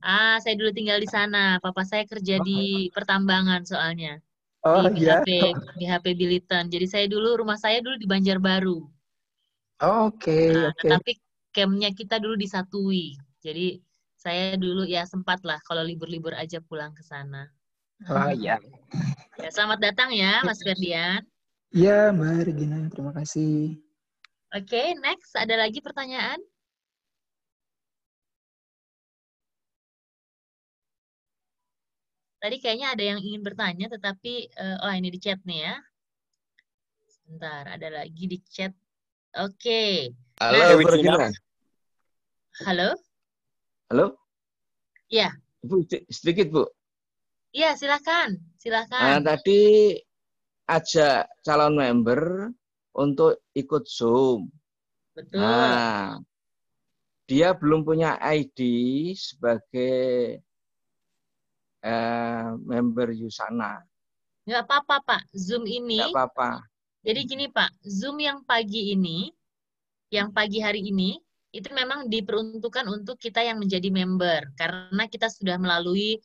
Ah, saya dulu tinggal di sana. Papa saya kerja oh. di pertambangan soalnya. Oh di iya. HP, di HP Bilitan. Jadi saya dulu rumah saya dulu di Banjarbaru. Oh, Oke, okay, nah, okay. Tapi campnya kita dulu di Satui. Jadi saya dulu ya sempat lah kalau libur-libur aja pulang ke sana. Oh iya. Ya, selamat datang ya, Mas Ferdian. Iya, Mbak Regina. Terima kasih. Oke, okay, next. Ada lagi pertanyaan? Tadi kayaknya ada yang ingin bertanya, tetapi uh, oh ini di chat nih ya. Sebentar, ada lagi di chat. Oke. Okay. Halo, nah, Regina. Halo. Halo. Ya. Bu, sedikit Bu. Iya, silakan. Silakan. Nah, tadi ajak calon member untuk ikut Zoom. Betul. Nah, dia belum punya ID sebagai eh, member Yusana. Nggak apa-apa, Pak. Zoom ini. Nggak apa-apa. Jadi gini, Pak. Zoom yang pagi ini, yang pagi hari ini, itu memang diperuntukkan untuk kita yang menjadi member. Karena kita sudah melalui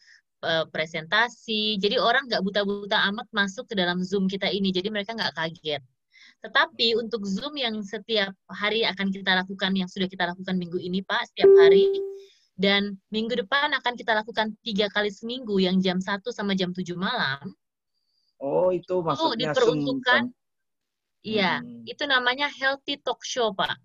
uh, presentasi. Jadi orang nggak buta-buta amat masuk ke dalam Zoom kita ini. Jadi mereka nggak kaget. Tetapi untuk Zoom yang setiap hari akan kita lakukan, yang sudah kita lakukan minggu ini, Pak, setiap hari, dan minggu depan akan kita lakukan tiga kali seminggu, yang jam 1 sama jam 7 malam. Oh, itu maksudnya itu diperuntukkan. Iya, hmm. itu namanya Healthy Talk Show, Pak.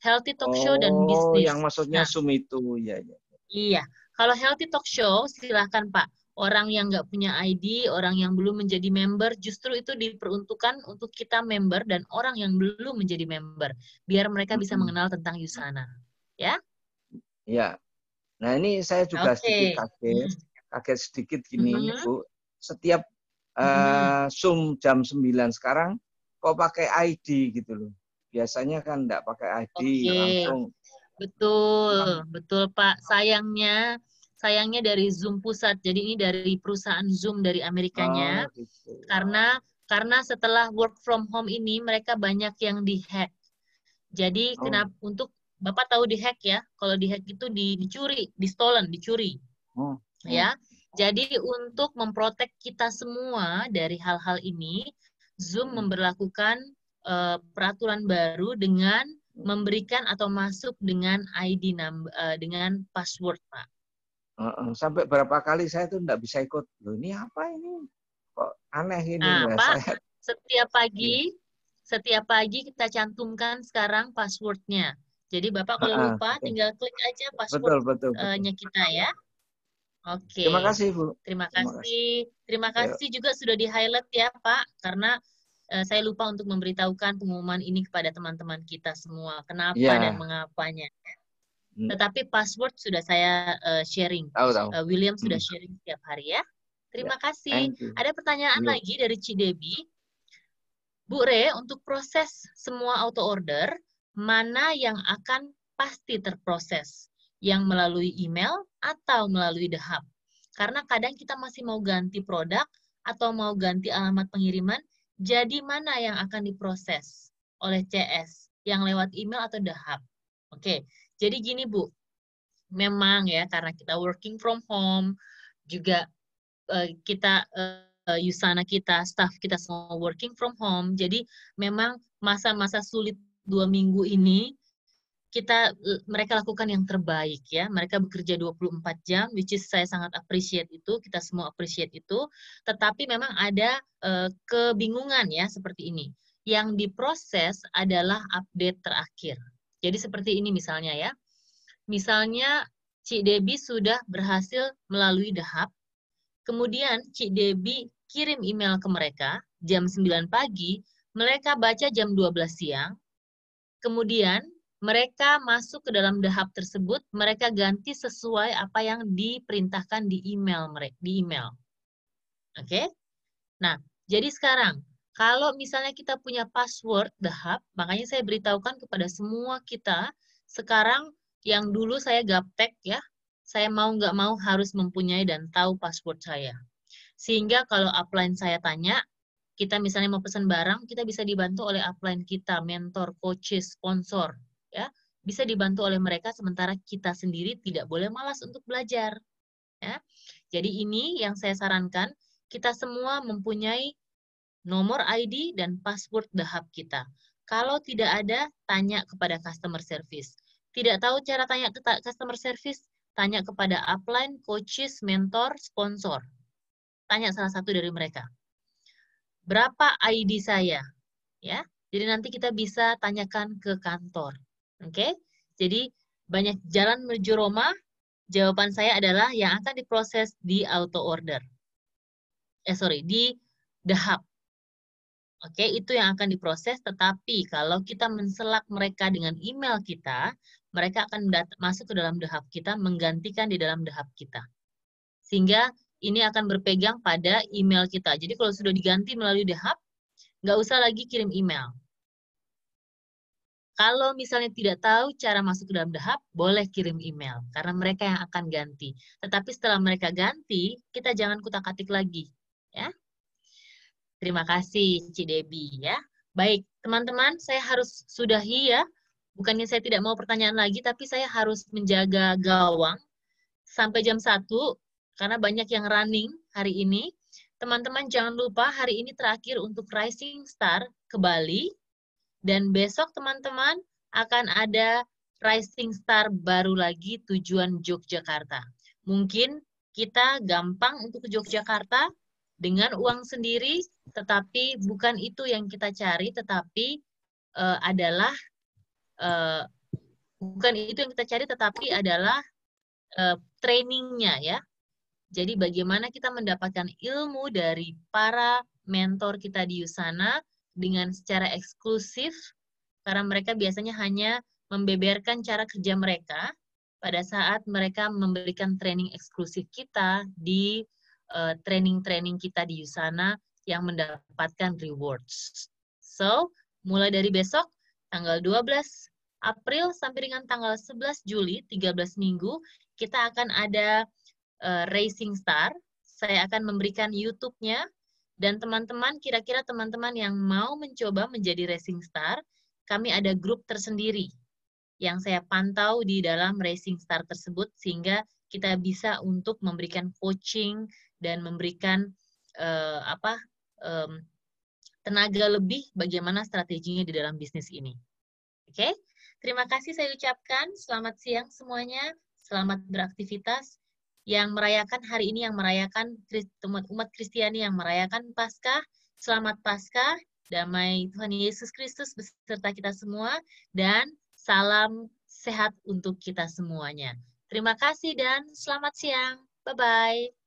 Healthy Talk oh, Show dan oh, bisnis. yang maksudnya nah, Zoom itu, ya, ya. Iya, kalau healthy talk show, silahkan Pak. Orang yang nggak punya ID, orang yang belum menjadi member, justru itu diperuntukkan untuk kita member dan orang yang belum menjadi member, biar mereka bisa mengenal tentang Yusana. Ya? Ya. Nah ini saya juga okay. sedikit kaget, kaget sedikit gini, mm -hmm. Bu. Setiap uh, Zoom jam 9 sekarang, kok pakai ID gitu loh. Biasanya kan nggak pakai ID, okay. langsung Betul, betul Pak. Sayangnya, sayangnya dari Zoom pusat. Jadi ini dari perusahaan Zoom dari Amerikanya. Oh, gitu. Karena karena setelah work from home ini mereka banyak yang dihack. Jadi oh. kenapa untuk Bapak tahu dihack ya? Kalau dihack itu di, dicuri, di stolen, dicuri. Oh. Ya. Jadi untuk memprotek kita semua dari hal-hal ini, Zoom hmm. memperlakukan uh, peraturan baru dengan memberikan atau masuk dengan ID number, uh, dengan password, Pak. Uh, sampai berapa kali saya tuh nggak bisa ikut. Loh, ini apa ini? Kok aneh ini? Nah, ya, Pak, saya... setiap pagi, setiap pagi kita cantumkan sekarang passwordnya. Jadi Bapak kalau uh, lupa, okay. tinggal klik aja passwordnya betul, betul, betul. kita ya. Oke. Okay. Terima kasih, Bu. Terima kasih. Terima kasih, Terima kasih juga sudah di-highlight ya, Pak, karena uh, saya lupa untuk memberitahukan pengumuman ini kepada teman-teman kita semua. Kenapa yeah. dan mengapanya. Hmm. Tetapi password sudah saya uh, sharing. Tahu, tahu. Uh, William hmm. sudah sharing setiap hari ya. Terima yeah. kasih. Ada pertanyaan yeah. lagi dari Cidebi. Bu Re, untuk proses semua auto order, mana yang akan pasti terproses? Yang melalui email atau melalui The Hub? Karena kadang kita masih mau ganti produk atau mau ganti alamat pengiriman, jadi mana yang akan diproses oleh CS? Yang lewat email atau The Hub? Oke, jadi gini Bu, memang ya karena kita working from home, juga uh, kita uh, Yusana kita, staff kita semua working from home. Jadi memang masa-masa sulit dua minggu ini kita mereka lakukan yang terbaik ya. Mereka bekerja 24 jam which is saya sangat appreciate itu, kita semua appreciate itu. Tetapi memang ada uh, kebingungan ya seperti ini. Yang diproses adalah update terakhir. Jadi seperti ini misalnya ya. Misalnya Cik Debi sudah berhasil melalui Hub. Kemudian Cik Debi kirim email ke mereka jam 9 pagi, mereka baca jam 12 siang. Kemudian mereka masuk ke dalam hub tersebut, mereka ganti sesuai apa yang diperintahkan di email mereka, di email. Oke? Okay? Nah, jadi sekarang kalau misalnya kita punya password hub, makanya saya beritahukan kepada semua kita sekarang yang dulu saya gaptek ya, saya mau nggak mau harus mempunyai dan tahu password saya. Sehingga kalau upline saya tanya, kita misalnya mau pesan barang, kita bisa dibantu oleh upline kita, mentor, coaches, sponsor ya bisa dibantu oleh mereka sementara kita sendiri tidak boleh malas untuk belajar ya. Jadi ini yang saya sarankan kita semua mempunyai nomor ID dan password The kita. Kalau tidak ada tanya kepada customer service. Tidak tahu cara tanya ke customer service? Tanya kepada upline coaches mentor sponsor. Tanya salah satu dari mereka. Berapa ID saya? Ya jadi nanti kita bisa tanyakan ke kantor Oke, okay? jadi banyak jalan menuju Roma. Jawaban saya adalah yang akan diproses di auto order. Eh sorry, di the hub. Oke, okay, itu yang akan diproses. Tetapi kalau kita menselak mereka dengan email kita, mereka akan masuk ke dalam the hub kita, menggantikan di dalam the hub kita. Sehingga ini akan berpegang pada email kita. Jadi kalau sudah diganti melalui the hub, nggak usah lagi kirim email. Kalau misalnya tidak tahu cara masuk ke dalam Hub, boleh kirim email karena mereka yang akan ganti. Tetapi setelah mereka ganti, kita jangan kutak-atik lagi, ya. Terima kasih Ci Debi ya. Baik, teman-teman, saya harus sudahi ya. Bukannya saya tidak mau pertanyaan lagi, tapi saya harus menjaga gawang sampai jam 1 karena banyak yang running hari ini. Teman-teman jangan lupa hari ini terakhir untuk Rising Star ke Bali dan besok teman-teman akan ada Rising Star baru lagi tujuan Yogyakarta. Mungkin kita gampang untuk ke Yogyakarta dengan uang sendiri, tetapi bukan itu yang kita cari, tetapi uh, adalah uh, bukan itu yang kita cari, tetapi adalah uh, trainingnya ya. Jadi bagaimana kita mendapatkan ilmu dari para mentor kita di Usana dengan secara eksklusif karena mereka biasanya hanya membeberkan cara kerja mereka pada saat mereka memberikan training eksklusif kita di eh, training-training uh, kita di Usana yang mendapatkan rewards. So, mulai dari besok tanggal 12 April sampai dengan tanggal 11 Juli, 13 minggu, kita akan ada uh, Racing Star. Saya akan memberikan YouTube-nya dan teman-teman, kira-kira teman-teman yang mau mencoba menjadi racing star, kami ada grup tersendiri yang saya pantau di dalam racing star tersebut sehingga kita bisa untuk memberikan coaching dan memberikan uh, apa um, tenaga lebih bagaimana strateginya di dalam bisnis ini. Oke, okay? terima kasih saya ucapkan. Selamat siang semuanya. Selamat beraktivitas yang merayakan hari ini yang merayakan umat Kristiani yang merayakan Paskah. Selamat Paskah, damai Tuhan Yesus Kristus beserta kita semua dan salam sehat untuk kita semuanya. Terima kasih dan selamat siang. Bye bye.